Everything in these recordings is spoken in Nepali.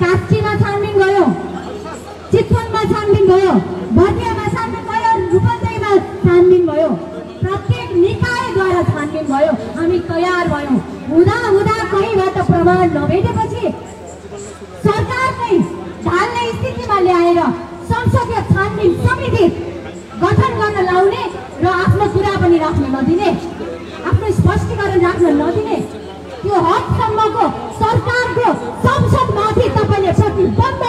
कास्कीमा छानबिन भयो चितवनमा छानबिन भयो भटियामा छानबिन भयो रूपन्देहीमा छानबिन भयो प्रत्येक निकायद्वारा छानबिन भयो हामी तयार भयौँ। हुँदा हुँदा कहीँबाट प्रमाण नभेटेपछि सरकारकै ढाल्ने स्थितिमा ल्याएर संसदीय छानबिन समिति गठन गर्न लाउने र आफ्नो कुरा पनि राख्न नदिने आफ्नो स्पष्टीकरण राख्न नदिने त्यो हदसम्मको सरकारको संसदमाथि तपाईँले प्रतिबन्ध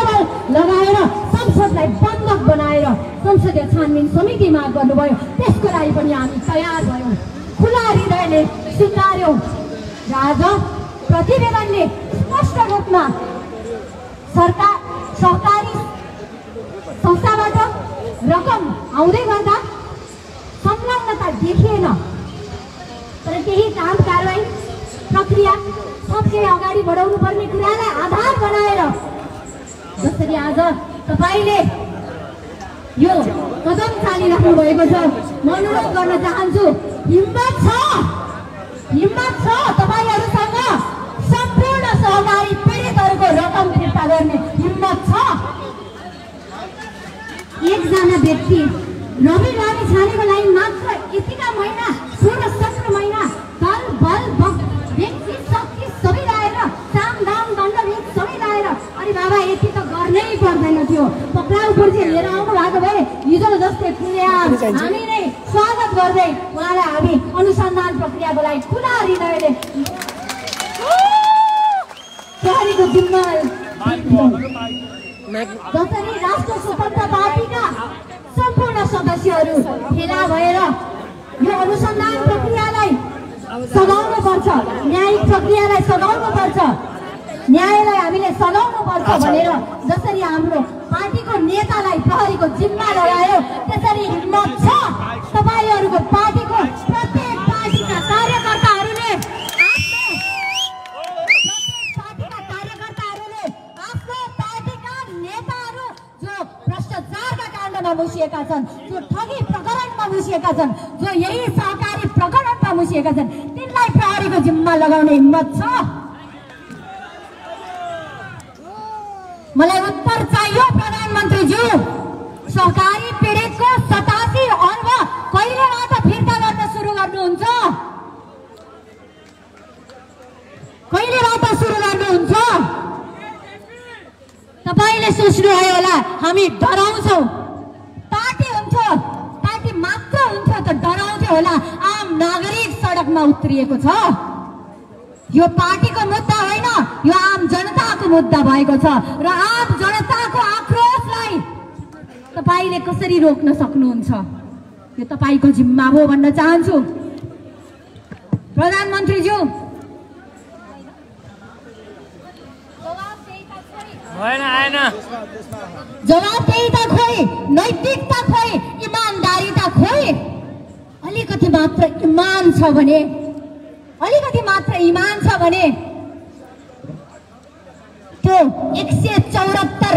लगाएर संसदलाई बन्धक बनाएर संसदीय छानबिन समिति माग गर्नुभयो। त्यसको लागि पनि हामी तयार भयौँ। खुला हृदयले स्वीकार्यौँ। र आज प्रतिवेदनले स्पष्ट रूपमा सरकार सहकारी संस्थाबाट रकम आउँदै गर्दा संलग्नता देखिएन। तर केही काम कारवाही प्रक्रिया सबकै अगाडि बढाउनु पर्ने कुरालाई आधार बनाएर जसरी आज तपाईँले यो कदम चालिराख्नु भएको छ म अनुरोध गर्न चाहन्छु हिम्मत छ हिम्मत छ तपाईँहरूसँग सम्पूर्ण सहकारी पीडितहरूको रकम फिर्ता गर्ने हिम्मत छ एकजना व्यक्ति रवि लामी छानेको लागि मात्र यतिका महिना सोह्र सत्र महिना दल बल बल व्यक्ति शक्ति सबै लाएर साम दण्ड भेद सबै लाएर अरे बाबा यति त गर्नै पर्दैन थियो पक्राउ पुर्जे लिएर आउनु भएको भए हिजो जस्तै खुलेआम हामी नै स्वागत गर्दै उहाँलाई हामी अनुसन्धान प्रक्रियाको लागि खुला हृदयले प्रहरीको जिम्मा जसरी राष्ट्र स्वतन्त्र पार्टीका सम्पूर्ण सदस्यहरू भेला भएर यो अनुसन्धान प्रक्रियालाई सघाउनु पर्छ न्यायिक प्रक्रियालाई सघाउनु पर्छ न्यायलाई हामीले सघाउनु पर्छ भनेर जसरी हाम्रो पार्टीको नेतालाई प्रहरीको जिम्मा लगायो त्यसरी हिम्मत छ। तपाईँहरूको पार्टीको प्रत्येक पार्टीका कार्यकर्ताहरूले आफ्नो पार्टीका कार्यकर्ताहरूले आफ्नो पार्टीका नेताहरू जो भ्रष्टाचारका काण्डमा मुसिएका छन् जो ठगी प्रकरणमा मुसिएका छन् जो यही सहकारी प्रकरणमा मुसिएका छन् तिनलाई प्रहरीको जिम्मा लगाउने हिम्मत छ। मलाई उत्तर चाहियो प्रधानमन्त्रीज्यू सहकारी पीडितको सतासी अर्ब कहिलेबाट फिर्ता गर्न सुरु गर्नुहुन्छ? कहिलेबाट सुरु गर्नुहुन्छ? तपाईँले सोच्नुभयो होला हामी डराउँछौँ। पार्टी हुन्थ्यो पार्टी मात्र हुन्थ्यो त डराउँथ्यो होला। आम नागरिक सडकमा उत्रिएको छ। यो पार्टीको मुद्दा होइन यो आम जनताको मुद्दा भएको छ र आम जनताको आक्रोशलाई तपाईँले कसरी रोक्न सक्नुहुन्छ? यो तपाईँको जिम्मा हो भन्न चाहन्छु। प्रधानमन्त्रीज्यू। खोइ नैतिकता खोइ इमान्दारिता खोइ। अलिकति मात्र इमान छ भने अलिकति मात्र इमान छ भने त्यो एक सय चौरात्तर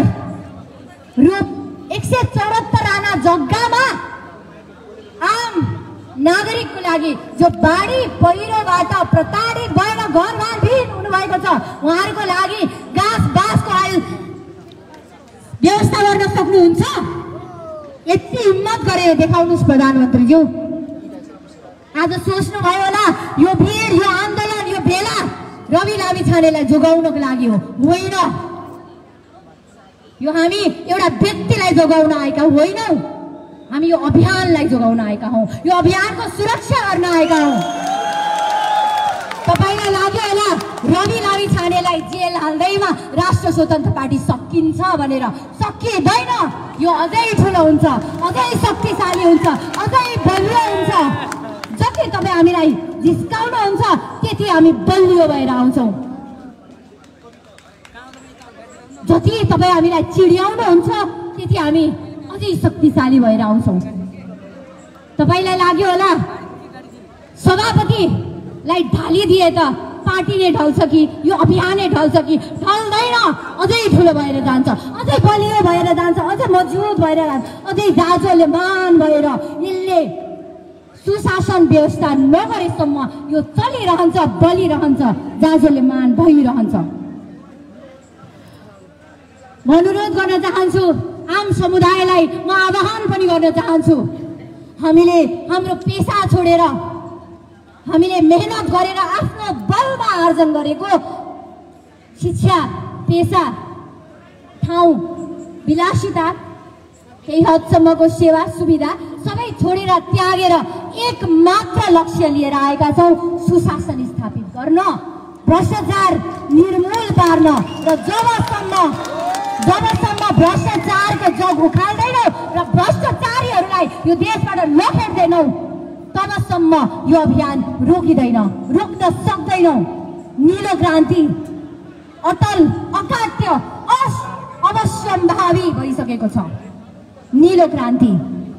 रूप एक सय चौरात्तर आना जग्गामा आम नागरिकको लागि जो बाढी पहिरोबाट प्रताडित भएर घरबारविहीन हुनुभएको छ उहाँहरूको लागि घाँस बाँसको आयु व्यवस्था गर्न सक्नुहुन्छ यति हिम्मत गरेर देखाउनुहोस् प्रधानमन्त्रीज्यू आज सोच्नुभयो होला यो भिड यो आन्दोलन यो भेला रवि लामी छानेलाई जोगाउनको लागि होइन। यो हामी एउटा व्यक्तिलाई जोगाउन आएका होइनौँ। हामी यो अभियानलाई जोगाउन आएका हौँ। यो अभियानको सुरक्षा गर्न आएका हौँ। तपाईँलाई लाग्यो होला रवि लामी छानेलाई जेल हाल्दैमा राष्ट्र स्वतन्त्र पार्टी सकिन्छ भनेर। सकिँदैन। यो अझै ठुलो हुन्छ अझै शक्तिशाली हुन्छ अझै बलियो हुन्छ। जति तपाईँ हामीलाई जिस्काउनुहुन्छ त्यति हामी बलियो भएर आउँछौँ। जति तपाईँ हामीलाई चिड्याउनुहुन्छ त्यति हामी अझै शक्तिशाली भएर आउँछौँ। तपाईँलाई लाग्यो होला सभापतिलाई ढालिदिए त पार्टी नै ढल्छ कि यो अभियानै ढल्छ कि? ढल्दैन अझै ठुलो भएर जान्छ अझै बलियो भएर जान्छ अझै मजबुत भएर जान्छ अझै दाजुले मान भएर यसले सुशासन व्यवस्था नगरेसम्म यो चलिरहन्छ बलिरहन्छ जाजोले मान भइरहन्छ। चाहन्छु आम समुदायलाई म आह्वान पनि गर्न चाहन्छु। हामीले हाम्रो पेसा छोडेर हामीले मेहनत गरेर आफ्नो बलमा आर्जन गरेको शिक्षा पेसा ठाउँ विलासिता केही हदसम्मको सेवा सुविधा सबै छोडेर त्यागेर एक मात्र लक्ष्य लिएर आएका छौँ सुशासन स्थापित गर्न भ्रष्टाचार निर्मूल पार्न र जबसम्म जबसम्म भ्रष्टाचारको जग उखाल्दैनौँ र भ्रष्टाचारीहरूलाई यो देशबाट लखेट्दैनौँ तबसम्म यो अभियान रोकिँदैन रोक्न सक्दैनौँ। निलो क्रान्ति अटल अकाट्य अवश्यम्भावी भइसकेको छ। निलो क्रान्ति।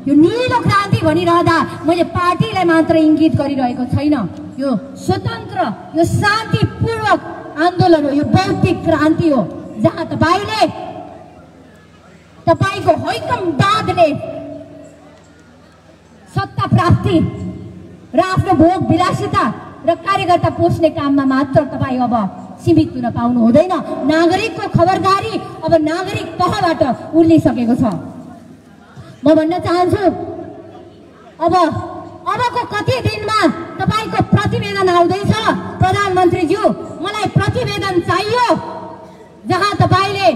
यो निलो क्रान्ति भनिरहँदा मैले पार्टीलाई मात्र इङ्गित गरिरहेको छैन। यो स्वतन्त्र यो शान्तिपूर्वक आन्दोलन हो यो बौद्धिक क्रान्ति हो। जहाँ तपाईँले तपाईँको हैकमवादले सत्ता प्राप्ति र आफ्नो भोग विलासिता र कार्यकर्ता पोस्ने काममा मात्र तपाईँ अब सीमित हुन पाउनु हुँदैन। नागरिकको खबरदारी अब नागरिक तहबाट उर्लिसकेको छ। म भन्न चाहन्छु अब अबको कति दिनमा तपाईँको प्रतिवेदन आउँदैछ? प्रधानमन्त्रीज्यू मलाई प्रतिवेदन चाहियो जहाँ तपाईँले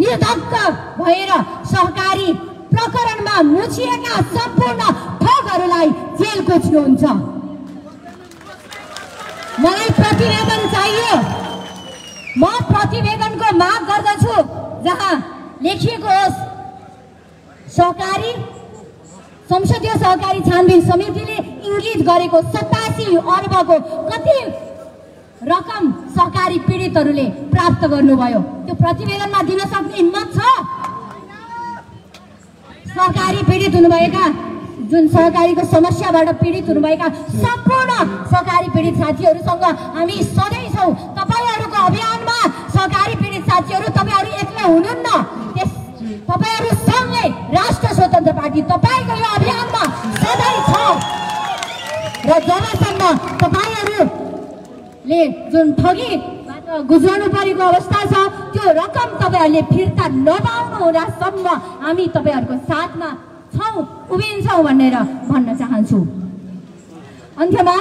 निर्धक्क भएर सहकारी प्रकरणमा मुछिएका सम्पूर्ण ठगहरूलाई जेल कोच्नुहुन्छ मलाई प्रतिवेदन चाहियो। म प्रतिवेदनको माग गर्दछु जहाँ लेखिएको होस् सहकारी संसदीय सहकारी छानबिन समितिले इङ्गित गरेको सतासी अर्बको कति रकम सहकारी पीडितहरूले प्राप्त गर्नुभयो? त्यो प्रतिवेदनमा दिन सक्ने हिम्मत छ? सहकारी पीडित हुनुभएका जुन सहकारीको समस्याबाट पीडित हुनुभएका सम्पूर्ण सहकारी पीडित साथीहरूसँग हामी सधैँ छौँ। तपाईँहरूको अभियानमा सहकारी पीडित साथीहरू तपाईँहरू एक्लै हुनुहुन्न। त्यस तपाईँहरूसँगै राष्ट्र स्वतन्त्र पार्टी तपाईँको यो अभियानमा सधैँ छ। र जबसम्म तपाईँहरूले जुन ठगीबाट गुज्राउनु परेको अवस्था छ त्यो रकम तपाईँहरूले फिर्ता नपाउनु हुँदासम्म हामी तपाईँहरूको साथमा छौँ उभिन्छौँ भनेर भन्न चाहन्छु। अन्त्यमा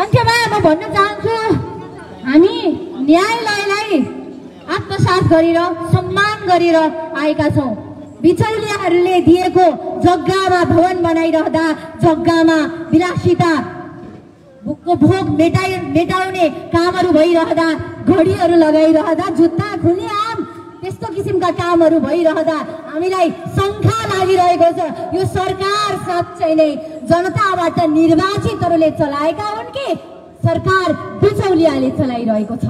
अन्त्यमा म भन्न चाहन्छु हामी न्यायालयलाई आत्मसात गरेर सम्मान गरेर आएका छौँ। बिचौलियाहरूले दिएको जग्गामा भवन बनाइरहँदा जग्गामा विलासिता भोग मेटाइ मेटाउने कामहरू भइरहँदा घडीहरू लगाइरहँदा जुत्ता खुल्ने आम त्यस्तो किसिमका कामहरू भइरहँदा हामीलाई शङ्का लागिरहेको छ। यो सरकार साँच्चै नै जनताबाट निर्वाचितहरूले चलाएका हुन् कि? सरकार बिचौलियाले चलाइरहेको छ।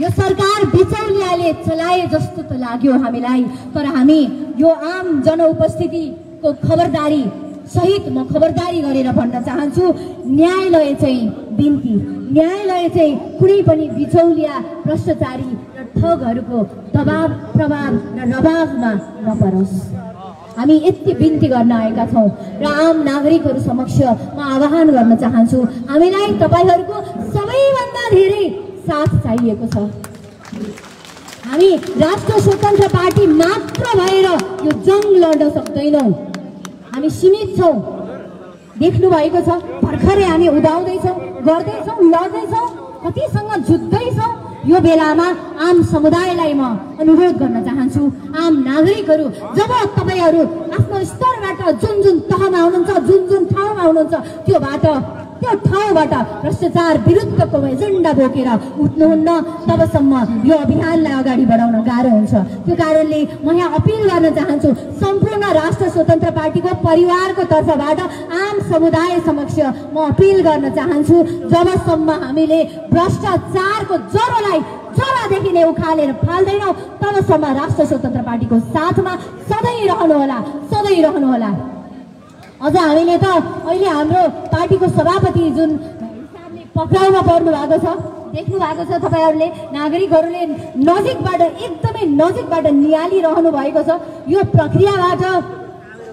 यो सरकार बिचौलियाले चलाए जस्तो त लाग्यो हामीलाई तर हामी यो आम जनउपस्थितिको खबरदारी सहित म खबरदारी गरेर भन्न चाहन्छु। न्यायालय चाहिँ बिन्ती न्यायालय चाहिँ कुनै पनि बिचौलिया भ्रष्टाचारी र ठगहरूको दबाव प्रभाव र रबावमा नपरोस्। हामी यति बिन्ती गर्न आएका छौँ र आम नागरिकहरू समक्ष म आह्वान गर्न चाहन्छु। हामीलाई तपाईँहरूको सबैभन्दा धेरै साथ चाहिएको छ। हामी राष्ट्र स्वतन्त्र पार्टी मात्र भएर यो जङ लड्न सक्दैनौँ। हामी सीमित छौँ। देख्नु भएको छ भर्खरै हामी उदाउँदैछौँ गर्दैछौँ लड्दैछौँ कतिसँग जुत्दैछौँ। यो बेलामा आम समुदायलाई म अनुरोध गर्न चाहन्छु आम नागरिकहरू जब तपाईँहरू आफ्नो स्तरबाट जुन जुन तहमा हुनुहुन्छ जुन जुन ठाउँमा हुनुहुन्छ त्योबाट त्यो ठाउँबाट भ्रष्टाचार विरुद्धको एजेन्डा बोकेर उठ्नुहुन्न तबसम्म यो अभियानलाई अगाडि बढाउन गाह्रो हुन्छ। त्यो कारणले म यहाँ अपिल गर्न चाहन्छु सम्पूर्ण राष्ट्र स्वतन्त्र पार्टीको परिवारको तर्फबाट आम समुदाय समक्ष म अपिल गर्न चाहन्छु जबसम्म हामीले भ्रष्टाचारको ज्वरोलाई जरादेखि नै उखालेर फाल्दैनौँ तबसम्म राष्ट्र स्वतन्त्र पार्टीको साथमा सधैँ रहनुहोला सधैँ रहनुहोला। अझ हामीले त अहिले हाम्रो पार्टीको सभापति जुन हिसाबले पक्राउमा पर्नु भएको छ देख्नु भएको छ तपाईँहरूले नागरिकहरूले नजिकबाट एकदमै नजिकबाट निहालिरहनु भएको छ। यो प्रक्रियाबाट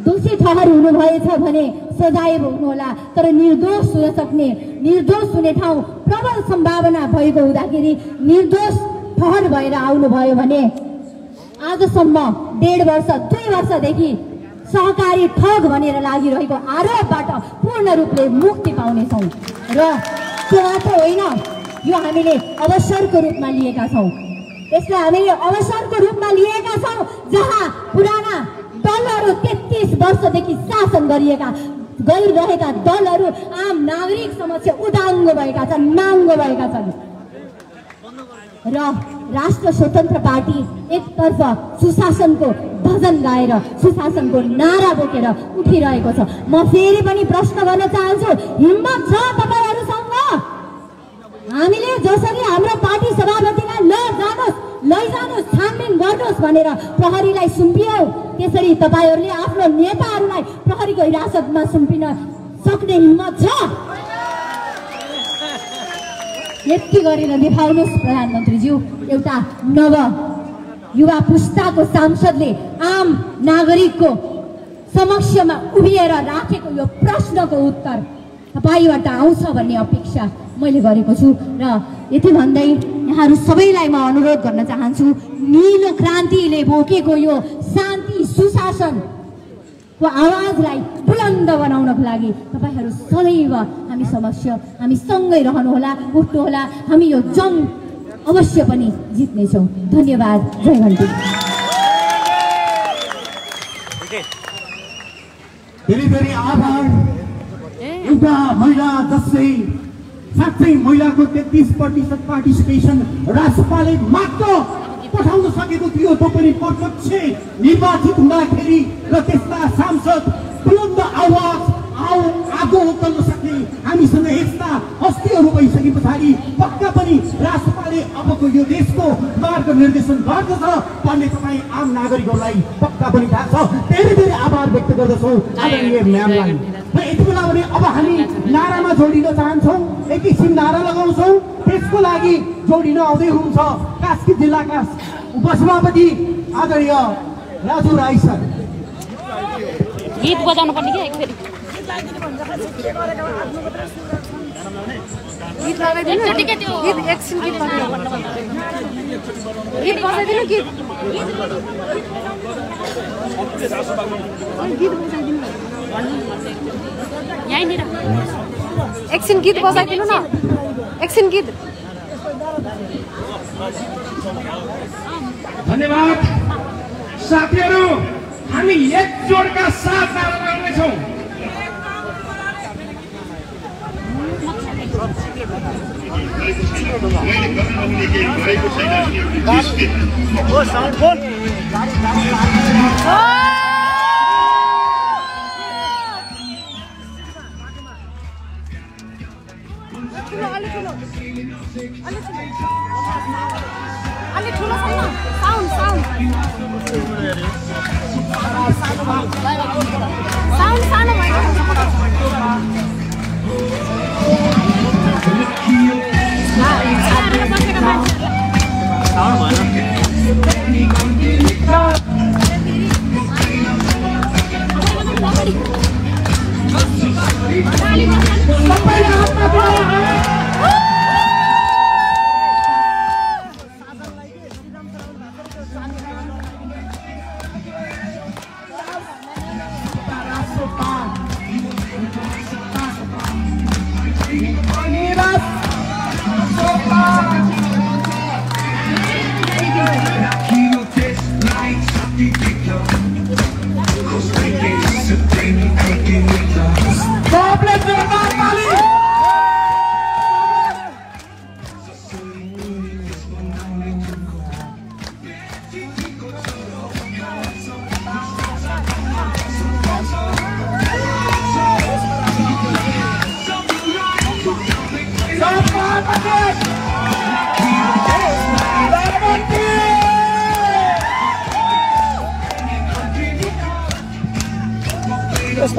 दोषी ठहर हुनुभएछ भने सजाय भोग्नुहोला। तर निर्दोष हुन सक्ने निर्दोष हुने ठाउँ प्रबल सम्भावना भएको हुँदाखेरि निर्दोष ठहर भएर आउनुभयो भने आजसम्म डेढ वर्ष दुई वर्षदेखि सहकारी ठग भनेर लागिरहेको आरोपबाट पूर्ण रूपले मुक्ति पाउनेछौँ र त्यो मात्र होइन यो हामीले अवसरको रूपमा लिएका छौँ। यसलाई हामीले अवसरको रूपमा लिएका छौँ जहाँ पुराना दलहरू तेत्तिस वर्षदेखि शासन गरिएका गरिरहेका दलहरू आम नागरिक समक्ष उदाङ्गो भएका छन् नाङ्गो भएका छन्। र राष्ट्र स्वतन्त्र पार्टी एकतर्फ सुशासनको भजन गाएर सुशासनको नारा बोकेर उठिरहेको छ। म फेरि पनि प्रश्न गर्न चाहन्छु हिम्मत छ तपाईँहरूसँग? हामीले जसरी हाम्रो पार्टी सभापतिलाई जानुहोस् लैजानुहोस् छानबिन गर्नुहोस् भनेर प्रहरीलाई सुम्पियौ। त्यसरी तपाईँहरूले आफ्नो नेताहरूलाई प्रहरीको हिरासतमा सुम्पिन सक्ने हिम्मत छ। यति गरेर देखाउनुहोस् प्रधानमन्त्रीज्यू। एउटा नव युवा पुस्ताको सांसदले आम नागरिकको समक्षमा उभिएर राखेको यो प्रश्नको उत्तर तपाईँबाट आउँछ भन्ने अपेक्षा मैले गरेको छु। र यति भन्दै यहाँहरू सबैलाई म अनुरोध गर्न चाहन्छु निलो क्रान्तिले बोकेको यो शान्ति सुशासनको आवाजलाई बुलन्द बनाउनको लागि तपाईँहरू सदैव हामी समक्ष हामी सँगै रहनुहोला उठ्नुहोला हामी यो जङ अवश्य पनि जित्नेछौँ। धन्यवाद। जय घन्टी धेरै धेरै आभार। एउटा महिला जसले साँच्चै महिलाको तेत्तिस प्रतिशत पार्टिसिपेसन राजपाले मात्र पठाउन सकेको थियो। त्यो पनि प्रत्यक्ष निर्वाचित हुँदाखेरि र त्यस्ता सांसद बुलन्द आवाज आउ आगो उक्कल्न सक्ने हामीसँग यस्ता हस्तीहरू भइसके पछाडि पक्का पनि राष्ट्रपाले अबको यो देशको मार्ग निर्देशन गर्दछ भन्ने तपाईँ आम नागरिकहरूलाई पक्का पनि थाहा छ। धेरै धेरै आभार व्यक्त गर्दछौँ। आदरणीय म्यामलाई। र यति बेला भने अब हामी नारामा जोडिन चाहन्छौँ। एक किसिम नारा लगाउँछौँ। त्यसको लागि जोडिन आउँदै हुनुहुन्छ कास्की जिल्लाका उपसभापति आदरणीय राजु राई सर। गीत बजाउनु पर्ने क्या गीत लगाइदिनु गीत एकछिन गीत बजाइदिनु गीत बजाइदिनु गीत गीत बजाइदिनु यहीँनिर। एकछिन गीत बजाइदिनु न। एकछिन गीत। धन्यवाद। साथीहरू हामी एक जोडका साथ नारा लगाउनेछौँ ठुलो ¡Vamos! ¡Vamos! ¡Vamos!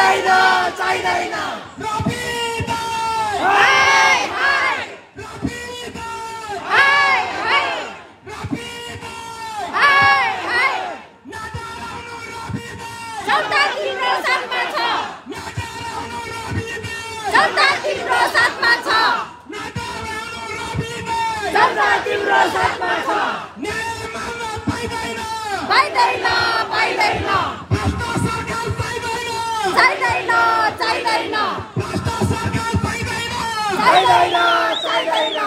चाहिँदैन चाहिँदैन तिम्रो साथमा छ। पाइँदैन पाइँदैन। चाहिँदैन चाहिँदैन चाहिँदैन चाहिँदैन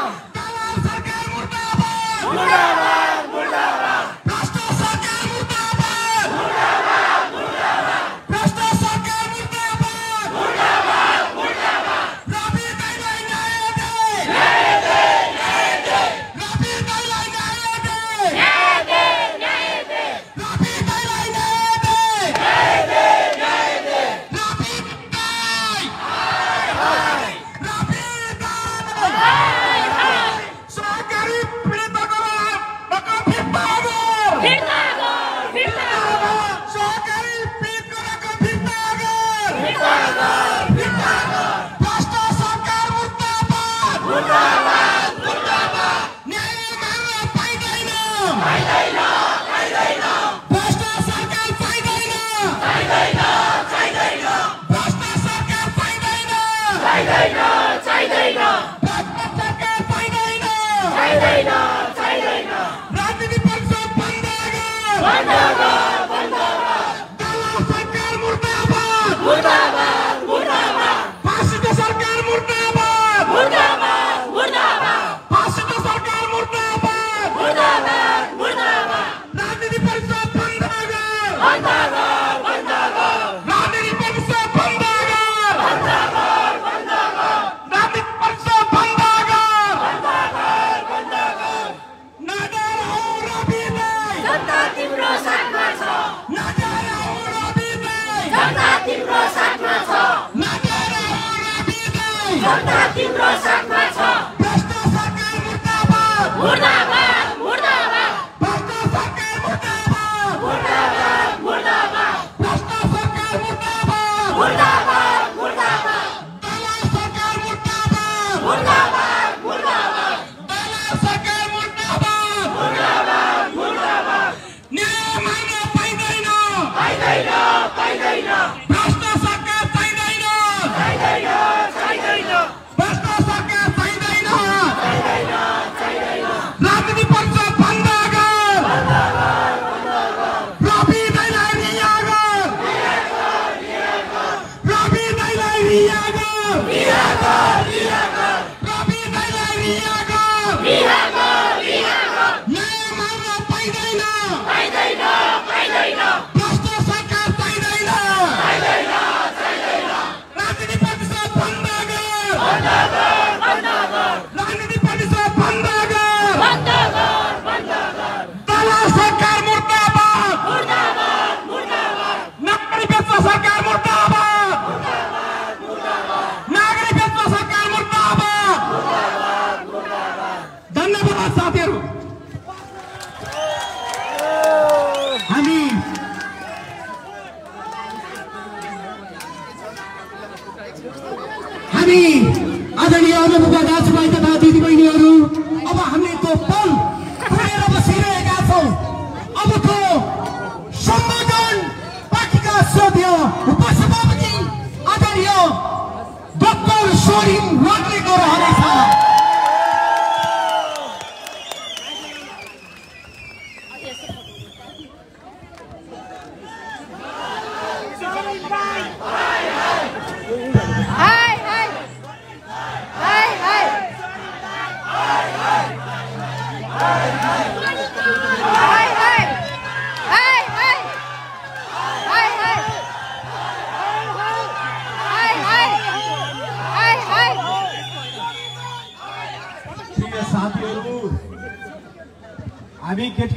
Chaylena! Chaylena! Rajini Pakshop, Pandaga! Pandaga!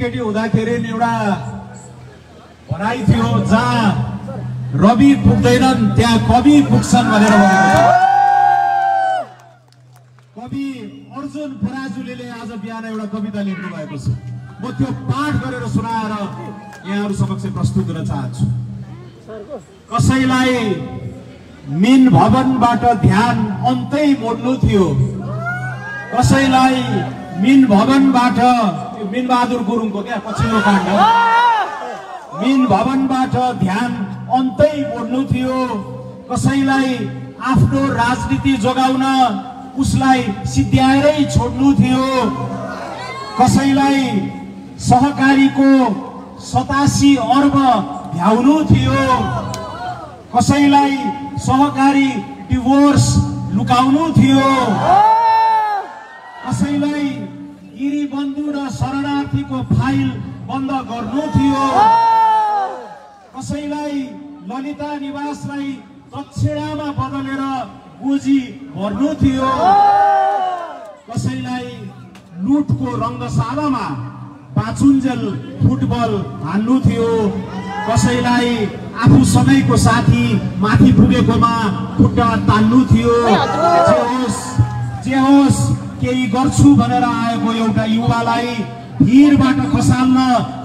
केटकेटी हुँदाखेरि एउटा भनाइ थियो जहाँ रवि पुग्दैनन् त्यहाँ कवि पुग्छन् भनेर कवि अर्जुन पराजुलीले आज बिहान एउटा कविता लेख्नु भएको छ। म त्यो पाठ गरेर सुनाएर यहाँहरू समक्ष प्रस्तुत गर्न चाहन्छु। कसैलाई मिन भवनबाट ध्यान अन्तै मोड्नु थियो कसैलाई मिन भवनबाट यो मिन बहादुर गुरुङको क्या पछिल्लो काण्ड मिन भवनबाट ध्यान अन्तै मोड्नु थियो। कसैलाई आफ्नो राजनीति जोगाउन उसलाई सिद्ध्याएरै छोड्नु थियो। कसैलाई सहकारीको सतासी अर्ब भ्याउनु थियो। कसैलाई सहकारी डिभोर्स लुकाउनु थियो। कसैलाई गिरीबन्धु र शरणार्थीको फाइल बन्द गर्नु थियो। कसैलाई ललिता निवासलाई दक्षिणामा बदलेर गोजी भर्नु थियो। कसैलाई लुटको रङ्गशालामा बाचुन्जेल फुटबल हान्नु थियो। कसैलाई आफू सँगैको साथी माथि पुगेकोमा खुट्टा तान्नु थियो। जे होस् जे होस् केही गर्छु भनेर आएको एउटा युवालाई भिरबाट खसाल्न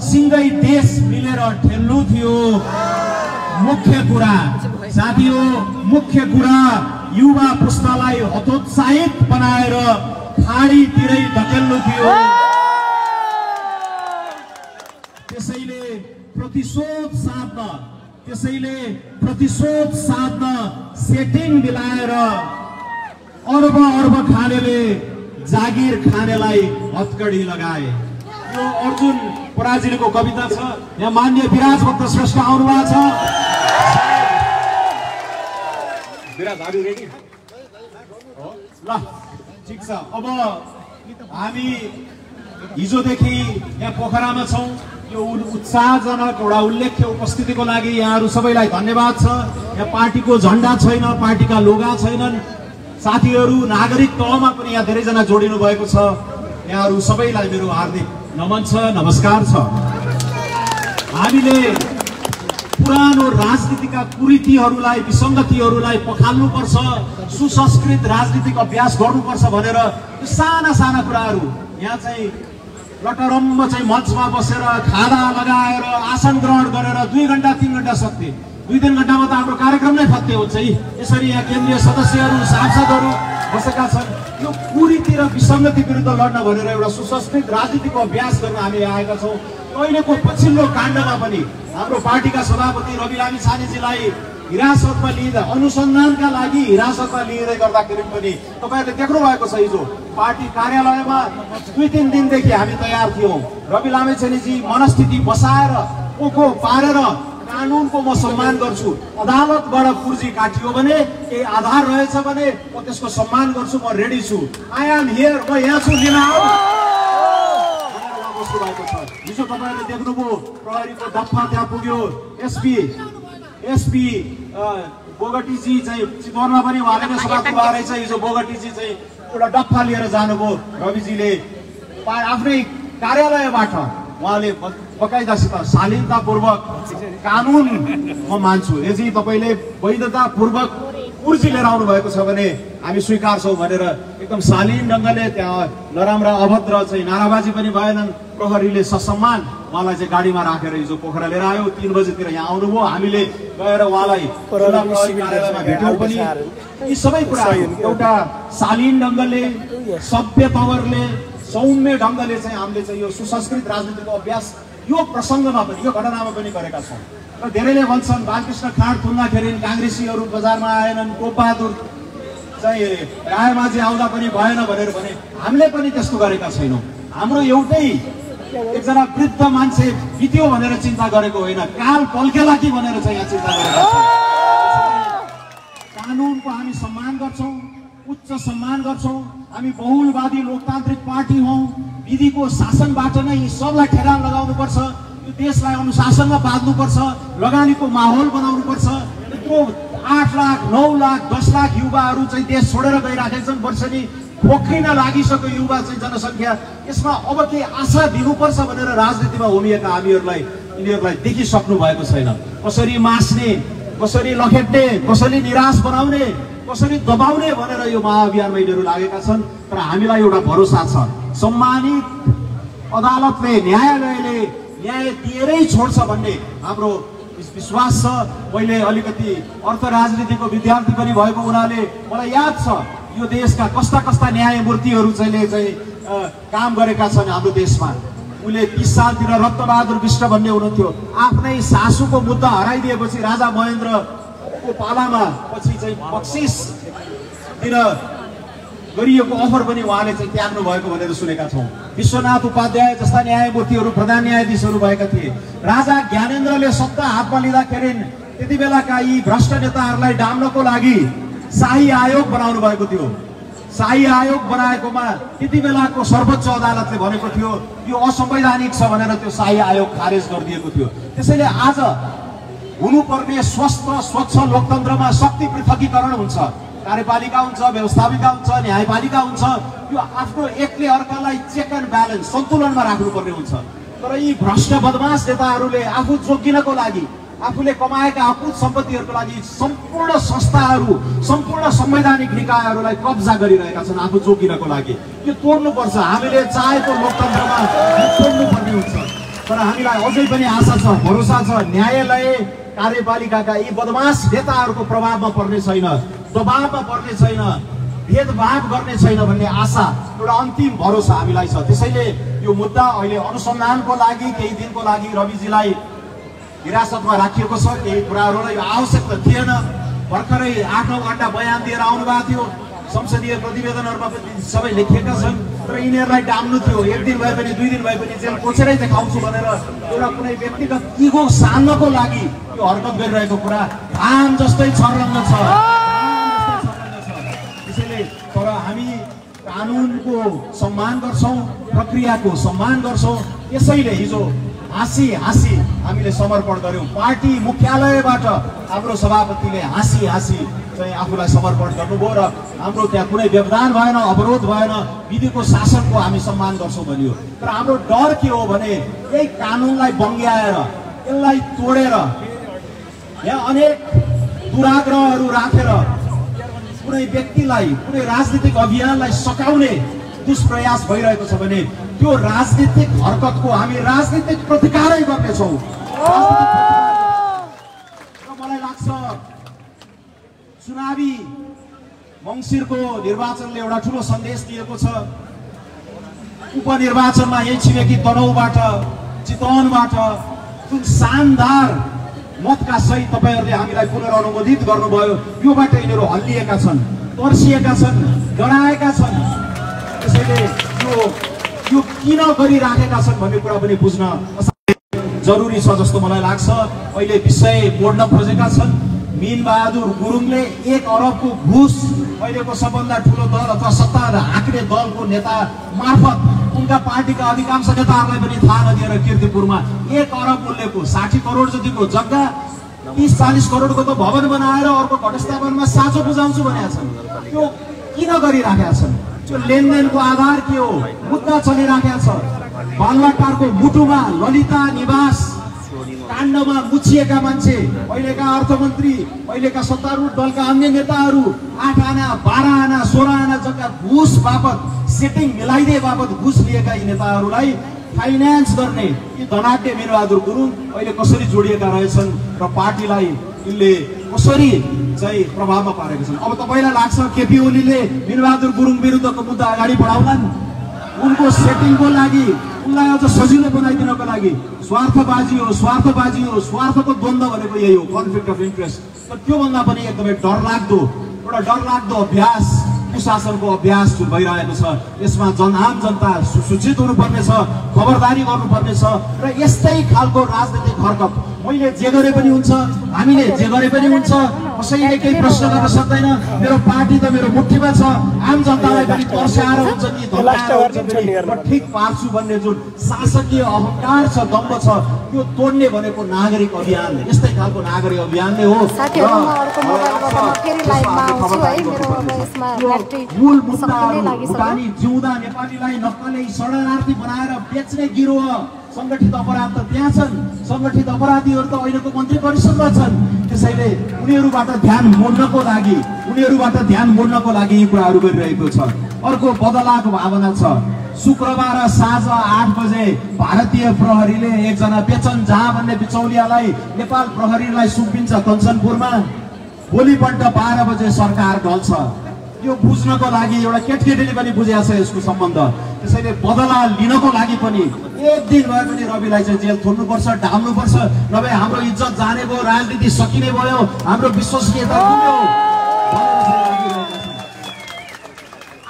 सिङ्गै देश मिलेर ठेल्नु थियो। मुख्य कुरा साथी हो मुख्य कुरा युवा पुस्तालाई हतोत्साहित बनाएर खाडीतिरै धकेल्नु थियो। त्यसैले प्रतिशोध साध्न त्यसैले प्रतिशोध साध्न सेटिङ मिलाएर अर्ब अर्ब खानेले जागिर खानेलाई हत्कडी लगाए। यो अर्जुन पराजुलीको कविता छ। यहाँ मान्य विराज भक्त श्रेष्ठ आउनु भएको छ ल ठिक छ। अब हामी हिजोदेखि यहाँ पोखरामा छौँ। यो उत्साहजनक एउटा उल्लेख्य उपस्थितिको लागि यहाँहरू सबैलाई धन्यवाद छ। यहाँ पार्टीको झन्डा छैन पार्टीका लोगा छैनन्। साथीहरू नागरिक तहमा पनि यहाँ धेरैजना जोडिनु भएको छ। यहाँहरू सबैलाई मेरो हार्दिक नमन छ नमस्कार छ। हामीले पुरानो राजनीतिका कुरीतिहरूलाई विसङ्गतिहरूलाई पखाल्नुपर्छ सुसंस्कृत राजनीतिक अभ्यास गर्नुपर्छ भनेर यो साना साना कुराहरू यहाँ चाहिँ लटरम्म चाहिँ मञ्चमा बसेर खादा लगाएर आसन ग्रहण गरेर दुई घन्टा तिन घन्टा सक्थे। दुई तिन घन्टामा त हाम्रो कार्यक्रम नै फत्ते हुन्छ है यसरी यहाँ केन्द्रीय सदस्यहरू सांसदहरू बसेका छन्। यो कुरीति र विसङ्गति विरुद्ध लड्न भनेर एउटा सुसंस्कृत राजनीतिको अभ्यास गर्न हामी आएका छौँ। अहिलेको पछिल्लो काण्डमा पनि हाम्रो पार्टीका सभापति रवि लामी छानेजीलाई हिरासतमा लिँदा अनुसन्धानका लागि हिरासतमा लिँदै गर्दाखेरि पनि तपाईँहरूले देख्नु भएको छ हिजो पार्टी कार्यालयमा दुई तिन दिनदेखि हामी तयार थियौँ। रवि लामे छानेजी मनस्थिति बसाएर ओखो पारेर कानुनको म सम्मान गर्छु। अदालतबाट पुर्जी काटियो भने केही आधार रहेछ भने म त्यसको सम्मान गर्छु म रेडी छु। आई एम हियर म यहाँ छु लिन आऊ। छ। हिजो तपाईँहरूले देख्नुभयो प्रहरीको डफ्फा त्यहाँ पुग्यो। एसपी एसपी बोगटीजी चाहिँ चितवनमा पनि उहाँले नै सभा रहेछ हिजो बोगटीजी चाहिँ एउटा डफ्फा लिएर जानुभयो रविजीले। आफ्नै कार्यालयबाट। उहाँले बकाइदासित शालीनतापूर्वक कानुन म मान्छु। यदि तपाईँले वैधतापूर्वक कुर्सी लिएर आउनु भएको छ भने हामी स्वीकार्छौँ भनेर एकदम शालीन ढङ्गले त्यहाँ नराम्रा अभद्र चाहिँ नाराबाजी पनि भएनन्। प्रहरीले ससम्मान उहाँलाई चाहिँ गाडीमा राखेर हिजो पोखरा लिएर आयो। तिन बजीतिर यहाँ आउनुभयो। हामीले गएर उहाँलाई भेट्यौँ पनि यी सबै कुराहरू एउटा शालीन ढङ्गले सभ्य तवरले सौम्य ढङ्गले चाहिँ हामीले चाहिँ यो सुसंस्कृत राजनीतिको अभ्यास यो प्रसङ्गमा पनि यो घटनामा पनि गरेका छौँ। र धेरैले भन्छन् बालकृष्ण खाँड थुन्दाखेरि काङ्ग्रेसीहरू बजारमा आएनन् कोपबहादुर चाहिँ रायमाझी आउँदा पनि भएन भनेर भने हामीले पनि त्यस्तो गरेका छैनौँ। हाम्रो एउटै एकजना वृद्ध मान्छे बित्यो भनेर चिन्ता गरेको होइन। काल पल्केला कि भनेर चाहिँ यहाँ चिन्ता गरेका छौँ। कानुनको हामी सम्मान गर्छौँ। उच्च सम्मान गर्छौँ। हामी बहुलवादी लोकतान्त्रिक पार्टी हौँ। विधिको शासनबाट नै यी सबलाई ठेगान लगाउनुपर्छ। यो देशलाई अनुशासनमा बाँध्नुपर्छ। लगानीको माहौल बनाउनुपर्छ। यत्रो आठ लाख नौ लाख दस लाख युवाहरू चाहिँ देश छोडेर गइराखेका छन्। वर्षेनी पोखरिन लागिसक्यो युवा चाहिँ जनसङ्ख्या। यसमा अब केही आशा दिनुपर्छ भनेर राजनीतिमा होमिएका हामीहरूलाई यिनीहरूलाई देखिसक्नु भएको छैन। कसरी मास्ने कसरी लखेट्ने कसरी निराश बनाउने कसरी दबाउने भनेर यो महाअभियानमा यिनीहरू लागेका छन् तर हामीलाई एउटा भरोसा छ। सम्मानित अदालतले न्यायालयले न्याय दिएरै छोड्छ भन्ने हाम्रो विस- विश्वास छ। मैले अलिकति अर्थ राजनीतिको विद्यार्थी पनि भएको हुनाले मलाई याद छ यो देशका कस्ता कस्ता न्यायमूर्तिहरू चाहिँ अ, काम गरेका छन् हाम्रो देशमा। उसले तिस सालतिर रत्नबहादुर विष्ट भन्ने हुनुहुन्थ्यो। आफ्नै सासूको मुद्दा हराइदिएपछि राजा महेन्द्रको पालामा पछि चाहिँ बक्सिस दिन गरिएको अफर पनि उहाँले चाहिँ त्याग्नु भएको भनेर सुनेका छौँ। विश्वनाथ उपाध्याय जस्ता न्यायमूर्तिहरू प्रधान न्यायाधीशहरू भएका थिए। राजा ज्ञानेन्द्रले सत्ता हातमा लिँदाखेरि त्यति बेलाका यी भ्रष्ट नेताहरूलाई डाम्नको लागि शाही आयोग बनाउनु भएको थियो। शाही आयोग बनाएकोमा त्यति बेलाको सर्वोच्च अदालतले भनेको थियो यो असंवैधानिक छ भनेर त्यो शाही आयोग खारेज गरिदिएको थियो। त्यसैले आज हुनुपर्ने स्वस्थ स्वच्छ लोकतन्त्रमा शक्ति पृथकीकरण हुन्छ। कार्यपालिका हुन्छ व्यवस्थापिका हुन्छ न्यायपालिका हुन्छ। यो आफ्नो एकले अर्कालाई चेक एन्ड ब्यालेन्स सन्तुलनमा राख्नुपर्ने हुन्छ। तर यी भ्रष्ट बदमास नेताहरूले आफू जोगिनको लागि आफूले कमाएका अकुत सम्पत्तिहरूको लागि सम्पूर्ण संस्थाहरू सम्पूर्ण संवैधानिक निकायहरूलाई कब्जा गरिरहेका छन् आफू जोगिनको लागि। यो तोड्नुपर्छ। हामीले चाहेको लोकतन्त्रमा तोड्नुपर्ने हुन्छ। तर हामीलाई अझै पनि आशा छ भरोसा छ न्यायालय कार्यपालिकाका यी बदमास नेताहरूको प्रभावमा पर्ने छैन दबावमा पर्ने छैन भेदभाव गर्ने छैन भन्ने आशा एउटा अन्तिम भरोसा हामीलाई छ। त्यसैले यो मुद्दा अहिले अनुसन्धानको लागि केही दिनको लागि रविजीलाई हिरासतमा राखिएको छ। केही कुराहरूलाई आवश्यक त थिएन। भर्खरै आठ नौ घन्टा बयान दिएर आउनु भएको थियो। संसदीय प्रतिवेदनहरूमा पनि सबै लेखिएका छन्। तर यिनीहरूलाई डाम्नु थियो। एक दिन भए पनि दुई दिन भए पनि जेल कोचेरै देखाउँछु भनेर एउटा कुनै व्यक्तिगत इगो सान्नको लागि यो हरकत गरिरहेको कुरा घाम जस्तै छर्लङ्ग छ। घाम जस्तै छर्लङ्ग छ। त्यसैले तर हामी कानुनको सम्मान गर्छौँ प्रक्रियाको सम्मान गर्छौँ। यसैले हिजो हाँसी हाँसी। हामीले समर्पण गऱ्यौँ पार्टी मुख्यालयबाट हाम्रो सभापतिले हाँसी हाँसी चाहिँ आफूलाई समर्पण गर्नुभयो र हाम्रो त्यहाँ कुनै व्यवधान भएन अवरोध भएन विधिको शासनको हामी सम्मान गर्छौँ भनियो। तर हाम्रो डर के हो भने यही कानुनलाई बङ्ग्याएर यसलाई तोडेर यहाँ अनेक दुराग्रहहरू राखेर कुनै व्यक्तिलाई कुनै राजनीतिक अभियानलाई सकाउने दुष्प्रयास भइरहेको छ भने त्यो राजनीतिक हरकतको हामी राजनीतिक प्रतिकारै गर्नेछौँ। मलाई लाग्छ चुनावी मङ्सिरको निर्वाचनले एउटा ठुलो सन्देश दिएको छ। उपनिर्वाचनमा यही छिमेकी तनहुबाट चितवनबाट जुन शानदार मतका सहित तपाईँहरूले हामीलाई पुनर्अनुमोदित गर्नुभयो योबाट यिनीहरू हल्लिएका छन् तर्सिएका छन् डराएका छन्। त्यसैले यो यो किन गरिराखेका छन् भन्ने कुरा पनि बुझ्न जरुरी छ जस्तो मलाई लाग्छ। अहिले विषय मोड्न खोजेका छन्। मिन बहादुर गुरुङले एक अरबको घुस अहिलेको सबभन्दा ठुलो दल अथवा सत्ता हाँक्ने दलको नेता मार्फत उनका पार्टीका अधिकांश नेताहरूलाई पनि थाहा नदिएर किर्तिपुरमा एक अरब मूल्यको साठी करोड जतिको जग्गा तिस चालिस करोडको त भवन बनाएर अर्को घटस्थापनमा साँचो बुझाउँछु भनेका छन्। त्यो किन गरिराखेका छन्? त्यो लेनदेनको आधार के हो मुद्दा चलिराखेका छ। बालुवाटारको मुटुमा ललिता निवास काण्डमा मुछिएका मान्छे अहिलेका अर्थमन्त्री अहिलेका सत्तारूढ दलका अन्य नेताहरू आठ आना बाह्र आना सोह्र आना जग्गा घुस बापत सेटिङ मिलाइदिए बापत घुस लिएका यी नेताहरूलाई फाइनेन्स गर्ने यी धनाढ्य मीरबहादुर गुरुङ अहिले कसरी जोडिएका रहेछन् र पार्टीलाई यिनले कसरी चाहिँ प्रभावमा पारेका छन्? अब तपाईँलाई लाग्छ केपी ओलीले वीरबहादुर गुरुङ विरुद्धको मुद्दा अगाडि बढाउलान्? उनको सेटिङको लागि उनलाई अझ सजिलो बनाइदिनको लागि स्वार्थबाजी हो स्वार्थबाजी हो स्वार्थको द्वन्द्व भनेको यही हो कन्फ्लिक्ट अफ इन्ट्रेस्ट तर त्योभन्दा पनि एकदमै डरलाग्दो एउटा डरलाग्दो अभ्यास कुशासनको अभ्यास जुन भइरहेको छ। यसमा जन आम जनता सुसूचित हुनुपर्ने छ खबरदारी गर्नुपर्ने छ र यस्तै खालको राजनीतिक हरकत मैले जे गरे पनि हुन्छ हामीले जे गरे पनि हुन्छ कसैले केही प्रश्न गर्न सक्दैन। मेरो पार्टी त मेरो मुठीमा छ आम जनतालाई पनि तर्स्याएर हुन्छ कि म ठिक पार्छु भन्ने जुन शासकीय अहङ्कार छ दम्ब छ त्यो तोड्ने भनेको नागरिक अभियान। यस्तै खालको नागरिक अभियानले हो। साथीहरू, म र अर्को मोबाइलबाट म फेरि लाइभमा आउँछु है। सकिँदै मुद्दाहरू लागिसक्यो जिउँदा नेपालीलाई नक्कलै शरणार्थी बनाएर बेच्ने गिरोह सङ्गठित अपराध त त्यहाँ छन् सङ्गठित अपराधीहरू त अहिलेको मन्त्री परिषदमा छन् त्यसैले उनीहरूबाट ध्यान मोड्नको लागि उनीहरूबाट ध्यान मोड्नको लागि यी कुराहरू गरिरहेको छ अर्को बदलाको भावना छ शुक्रबार साँझ आठ बजे भारतीय प्रहरीले एकजना बेचन झा भन्ने बिचौलियालाई नेपाल प्रहरीलाई सुम्पिन्छ कञ्चनपुरमा भोलिपल्ट बाह्र बजे सरकार ढल्छ यो बुझ्नको लागि एउटा केटकेटीले पनि बुझेको छ यसको सम्बन्ध। त्यसैले बदला लिनको लागि पनि एक दिन भए पनि रविलाई चाहिँ जेल थोड्नुपर्छ ढाल्नुपर्छ। नभए हाम्रो इज्जत जाने भयो राजनीति सकिने भयो हाम्रो विश्वसनीयता।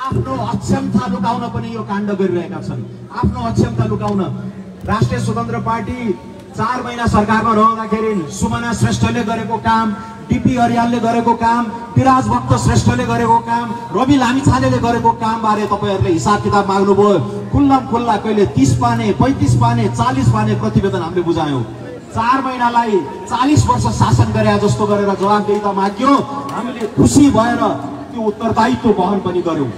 आफ्नो अक्षमता लुकाउन पनि यो काण्ड गरिरहेका छन्। आफ्नो अक्षमता लुकाउन। राष्ट्रिय स्वतन्त्र पार्टी चार महिना सरकारमा रहँदाखेरि सुमना श्रेष्ठले गरेको काम डिपी हरियालले गरेको काम विराज भक्त श्रेष्ठले गरेको काम रवि लामिछानेले गरेको कामबारे तपाईँहरूले हिसाब किताब माग्नुभयो। खुल्लम खुल्ला कहिले तिस पाने पैँतिस पाने चालिस पाने प्रतिवेदन हामीले बुझायौँ। चार महिनालाई चालिस वर्ष शासन गरे जस्तो गरेर जवाबदेही माग्यो। हामीले खुसी भएर त्यो उत्तरदायित्व वहन पनि गर्यौँ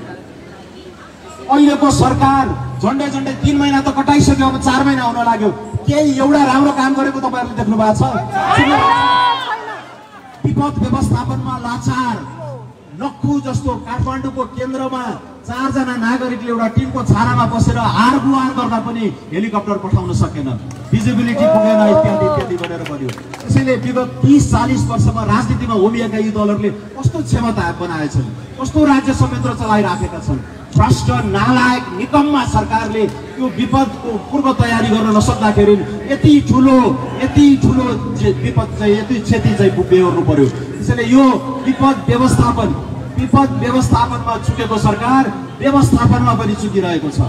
अहिलेको सरकार झन्डै झन्डै तिन महिना त कटाइसक्यो अब चार महिना हुन लाग्यो। केही एउटा राम्रो काम गरेको तपाईँहरूले देख्नु भएको छ? विपद व्यवस्थापनमा लाचार नक्खु जस्तो काठमाडौँको केन्द्रमा चारजना नागरिकले एउटा टिमको छानामा बसेर हार गुहार गर्दा पनि हेलिकप्टर पठाउन सकेन। भिजिबिलिटी पुगेन इत्यादि इत्यादि गरेर बन्यो त्यसैले विगत तिस चालिस वर्षमा राजनीतिमा होमिएका यी दलहरूले कस्तो क्षमता बनाएछन् कस्तो राज्य संयन्त्र चलाइराखेका छन्। भ्रष्ट नालायक निकममा सरकारले यो विपदको पूर्व तयारी गर्न नसक्दाखेरि यति ठुलो यति ठुलो विपद चाहिँ यति क्षति चाहिँ बेहोर्नु पर्यो। त्यसैले यो विपद व्यवस्थापन विपद व्यवस्थापनमा चुकेको सरकार व्यवस्थापनमा पनि चुकिरहेको छ।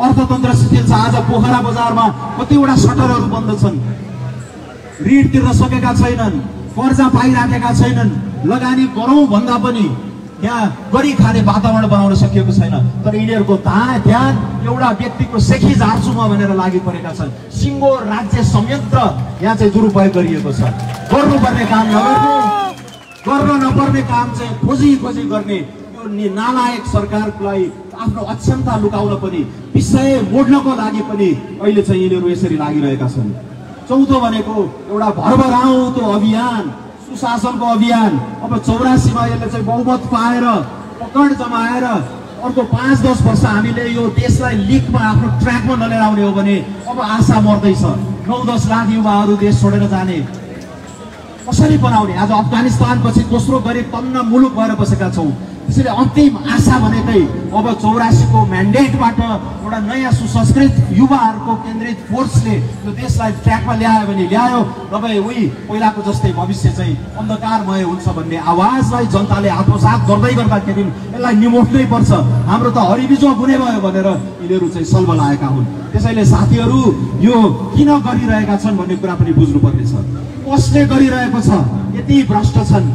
अर्थतन्त्र शिथिल छ आज पोखरा बजारमा कतिवटा सटरहरू बन्द छन्। ऋण तिर्न सकेका छैनन् कर्जा पाइराखेका छैनन् लगानी गरौँ भन्दा पनि यहाँ गरी खाने वातावरण बनाउन सकिएको छैन। तर यिनीहरूको धा ध्यान एउटा व्यक्तिको सेखी झार्छुमा भनेर लागि परेका छन्। सिङ्गो राज्य संयन्त्र यहाँ चाहिँ दुरुपयोग गरिएको छ। गर्नुपर्ने काम नगर्नु गर्न नपर्ने काम चाहिँ खोजी खोजी गर्ने यो नालायक सरकारलाई आफ्नो अक्षमता लुकाउन पनि विषय मोड्नको लागि पनि अहिले चाहिँ यिनीहरू यसरी लागिरहेका छन्। चौथो भनेको एउटा भरभराउँदो अभियान। सुशासनको अभियान। अब चौरासीमा यसले चाहिँ बहुमत पाएर पकड जमाएर अर्को पाँच दस वर्ष हामीले यो देशलाई लिकमा आफ्नो ट्र्याकमा नलिएर आउने हो भने अब आशा मर्दैछ। नौ दस लाख युवाहरू देश छोडेर जाने। कसरी बनाउने? आज अफगानिस्तानपछि दोस्रो गरिब तन्न मुलुक भएर बसेका छौँ। त्यसैले अन्तिम आशा भनेकै अब चौरासीको म्यान्डेटबाट एउटा नयाँ सुसंस्कृत युवाहरूको केन्द्रित फोर्सले यो देशलाई ट्र्याकमा ल्यायो भने ल्यायो। नभए उही पहिलाको जस्तै भविष्य चाहिँ अन्धकारमय हुन्छ भन्ने आवाजलाई जनताले आत्मसात गर्दै गर्दाखेरि यसलाई निमोट्नै पर्छ। हाम्रो त हरिबिजो बुने भयो भनेर यिनीहरू चाहिँ सल्भ लागेका हुन्। त्यसैले साथीहरू यो किन गरिरहेका छन् भन्ने कुरा पनि बुझ्नुपर्ने छ कसले गरिरहेको छ? यति भ्रष्ट छन्।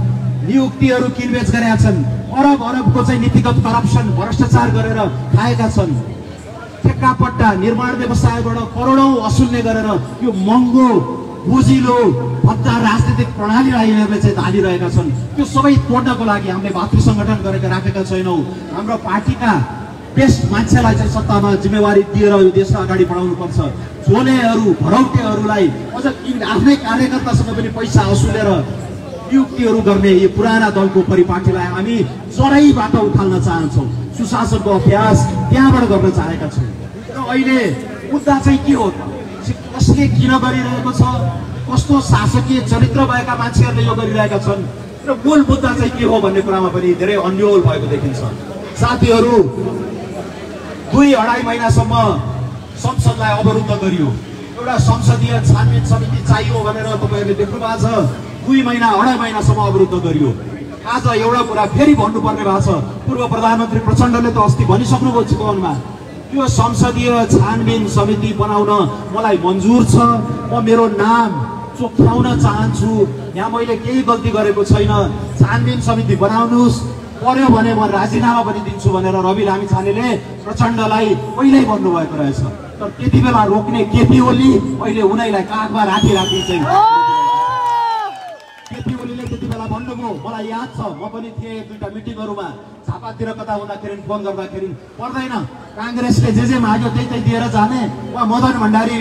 नियुक्तिहरू किनबेच गरेका छन्। अरब अरबको चाहिँ नीतिगत करप्सन भ्रष्टाचार गरेर खाएका छन्। ठेक्कापट्टा निर्माण व्यवसायबाट करोडौँ असुल्ने गरेर यो महँगो बुझिलो भत्ता राजनीतिक प्रणालीलाई यिनीहरूले चाहिँ धालिरहेका छन्। त्यो सबै तोड्नको लागि हामीले भातृ सङ्गठन गरेर राखेका छैनौँ। हाम्रो पार्टीका बेस्ट मान्छेलाई चाहिँ सत्तामा जिम्मेवारी दिएर यो देशलाई अगाडि बढाउनु पर्छ झोलेहरू भरौटेहरूलाई अझ आफ्नै कार्यकर्तासँग पनि पैसा असुलेर नियुक्तिहरू गर्ने यो पुराना दलको परिपाटीलाई हामी चढाइबाट उठाल्न चाहन्छौँ। सुशासनको अभ्यास त्यहाँबाट गर्न चाहेका छौँ। र अहिले मुद्दा चाहिँ के हो? कसले किन गरिरहेको छ? कस्तो शासकीय चरित्र भएका मान्छेहरूले यो गरिरहेका छन्? र मूल मुद्दा चाहिँ के हो भन्ने कुरामा पनि धेरै अन्यल भएको देखिन्छ। साथीहरू दुई अढाई महिनासम्म संसदलाई अवरुद्ध गरियो। एउटा संसदीय छानबिन समिति चाहियो भनेर तपाईँहरूले देख्नु भएको छ। दुई महिना अढाई महिनासम्म अवरुद्ध गरियो। आज एउटा कुरा फेरि भन्नुपर्ने भएको छ पूर्व प्रधानमन्त्री प्रचण्डले त अस्ति भनिसक्नुभयो चितवनमा यो संसदीय छानबिन समिति बनाउन मलाई मन्जुर छ। म मेरो नाम चोख्याउन चाहन्छु। यहाँ मैले केही गल्ती गरेको छैन। छानबिन समिति बनाउनुहोस्। पर्यो भने म राजीनामा पनि दिन्छु भनेर रवि लामिछानेले प्रचण्डलाई पहिल्यै भन्नुभएको रहेछ। तर त्यति बेला रोक्ने केपी ओली अहिले उनीलाई काखमा राखी राखी चाहिँ भन्नुभयो मलाई याद छ। म पनि थिएँ दुईवटा मिटिङहरूमा। झापातिर कता हुँदाखेरि फोन गर्दाखेरि। पर्दैन। काङ्ग्रेसले जे जे माग्यो त्यही त्यही दिएर जाने। वा मदन भण्डारी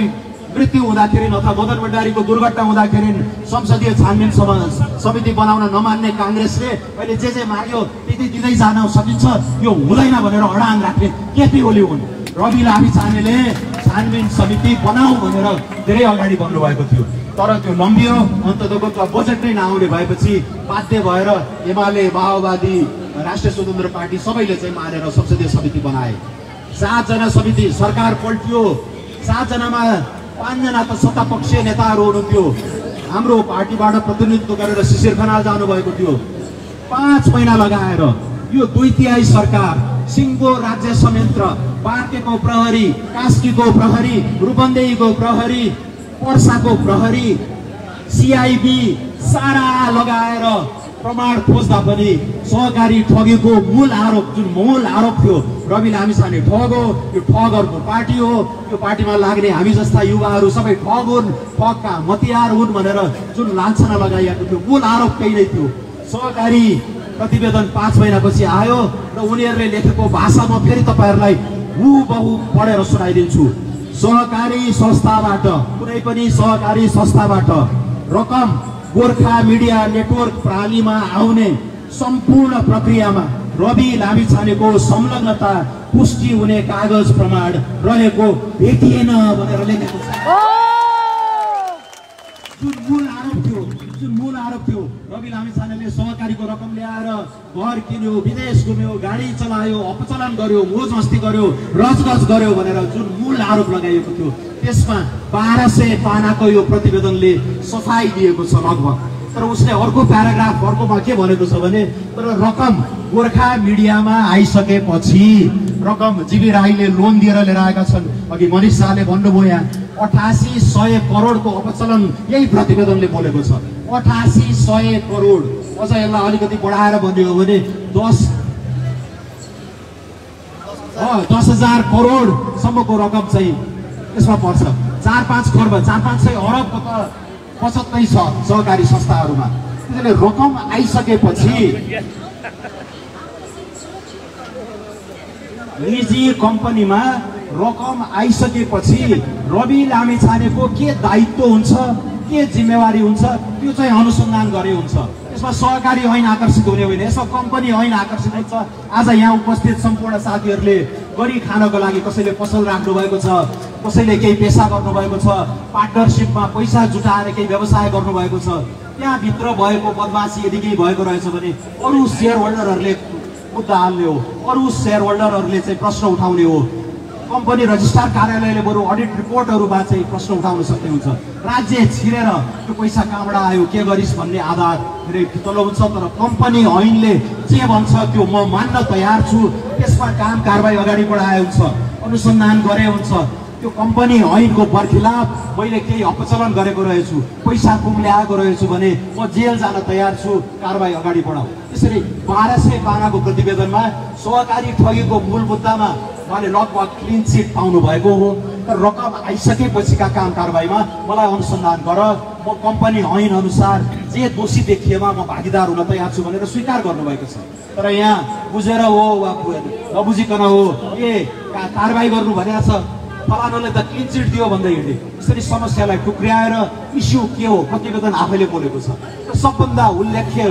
मृत्यु हुँदाखेरि अथवा मदन भण्डारीको दुर्घटना हुँदाखेरि संसदीय छानबिन सम- समिति बनाउन नमान्ने काङ्ग्रेसले अहिले जे जे माग्यो त्यही दिँदै जान सकिन्छ। यो हुँदैन भनेर अडाङ राख्ने केपी ओली हुन्। रवि लामी छानेले छानबिन समिति बनाऊ भनेर धेरै अगाडि भन्नुभएको थियो। तर त्यो लम्बियो अन्ततको बजेट नै नआउने भएपछि बाध्य भएर एमाले माओवादी राष्ट्रिय स्वतन्त्र पार्टी सबैले चाहिँ मानेर संसदीय समिति बनाए। सातजना समिति सरकार पल्टियो। सातजनामा पाँचजना त सत्तापक्षीय नेताहरू हुनुहुन्थ्यो। हाम्रो पार्टीबाट प्रतिनिधित्व गरेर शिशिर खनाल जानुभएको थियो। पाँच महिना लगाएर यो दुई तिहाई सरकार सिङ्गो राज्य संयन्त्र बार्केको प्रहरी कास्कीको प्रहरी रूपन्देहीको प्रहरी पर्साको प्रहरी सिआइबी सारा लगाएर प्रमाण खोज्दा पनि सहकारी ठगेको मूल आरोप जुन मूल आरोप थियो रवि लामिछाने ठग हो यो ठगहरूको पार्टी हो यो पार्टीमा लाग्ने हामी जस्ता युवाहरू सबै ठग हुन् ठगका मतियार हुन् भनेर जुन लान्छना लगाइएको थियो मूल आरोप नै थियो। सहकारी प्रतिवेदन पाँच महिनापछि आयो र उनीहरूले लेखेको भाषा म फेरि तपाईँहरूलाई हुबहु पढेर सुनाइदिन्छु। सहकारी संस्थाबाट कुनै पनि सहकारी संस्थाबाट रकम गोर्खा मिडिया नेटवर्क प्रणालीमा आउने सम्पूर्ण प्रक्रियामा रवि लामिछानेको संलग्नता पुष्टि हुने कागज प्रमाण रहेको भेटिएन भनेर लेखेको छ। जुन मूल आरोप थियो जुन मूल आरोप थियो रवि लामिछानेले सहकारीको रकम ल्याएर घर किन्यो विदेश घुम्यो गाडी चलायो अपचलन गर्यो मोज मस्ती गर्यो रजगज गर्यो भनेर जुन मूल आरोप लगाइएको थियो त्यसमा बाह्र सय पानाको यो प्रतिवेदनले सफाइ दिएको छ लगभग। तर उसले अर्को प्याराग्राफ अर्कोमा के भनेको छ भने तर रकम गोर्खा मिडियामा आइसकेपछि रकम जीवी राईले लोन दिएर लिएर आएका छन्। अघि मनिष शाहले भन्नुभयो यहाँ अठासी सय करोडको अपचलन यही प्रतिवेदनले बोलेको छ। अठासी सय करोड। अझ यसलाई अलिकति बढाएर भन्ने हो भने दस दस हजार करोडसम्मको रकम चाहिँ यसमा पर्छ। चार पाँच खर्ब चार पाँच सय अरबको त बचत नै छ सहकारी संस्थाहरूमा। त्यसैले रकम आइसकेपछि निजी कम्पनीमा रकम आइसकेपछि रवि लामिछानेको के दायित्व हुन्छ के जिम्मेवारी हुन्छ त्यो चाहिँ अनुसन्धान गरे हुन्छ। यसमा सहकारी ऐन आकर्षित हुने होइन। यसमा कम्पनी ऐन आकर्षित हुन्छ। आज यहाँ उपस्थित सम्पूर्ण साथीहरूले गरी खानको लागि कसैले पसल राख्नु भएको छ कसैले केही पेसा गर्नुभएको छ पार्टनरसिपमा पैसा जुटाएर केही व्यवसाय गर्नुभएको छ त्यहाँभित्र भएको बदमासी यदि केही भएको रहेछ भने अरू सेयर होल्डरहरूले मुद्दा हाल्ने हो। अरू सेयर होल्डरहरूले चाहिँ प्रश्न उठाउने हो। कम्पनी रजिस्ट्रार कार्यालयले बरु अडिट रिपोर्टहरूमा चाहिँ प्रश्न उठाउन सक्ने हुन्छ। राज्य छिरेर त्यो पैसा कहाँबाट आयो के गरिस् भन्ने आधार धेरै तल हुन्छ तर कम्पनी ऐनले जे भन्छ त्यो म मान्न तयार छु। त्यसमा काम कारवाही अगाडि बढाए हुन्छ अनुसन्धान गरे हुन्छ। त्यो कम्पनी ऐनको बर्खिलाफ मैले केही अपचलन गरेको रहेछु पैसा कुम ल्याएको रहेछु भने म जेल जान तयार छु कारवाही अगाडि बढाऊ। त्यसरी बाह्र सय पानाको प्रतिवेदनमा सहकारी ठगीको मूल मुद्दामा उहाँले लगभग क्लिन चिट पाउनु भएको हो तर रकम आइसकेपछिका काम कारवाहीमा मलाई अनुसन्धान गर म कम्पनी ऐन अनुसार जे दोषी देखिएमा म भागीदार हुन तयार छु भनेर स्वीकार गर्नुभएको छ। तर यहाँ बुझेर हो वा नबुझिकन हो ए कारवाही गर्नु भनेको छ? फलानुले त क्लिन चिट दियो भन्दै यसरी समस्यालाई टुक्र्याएर इस्यु के हो प्रतिवेदन आफैले बोलेको छ सबभन्दा उल्लेख्य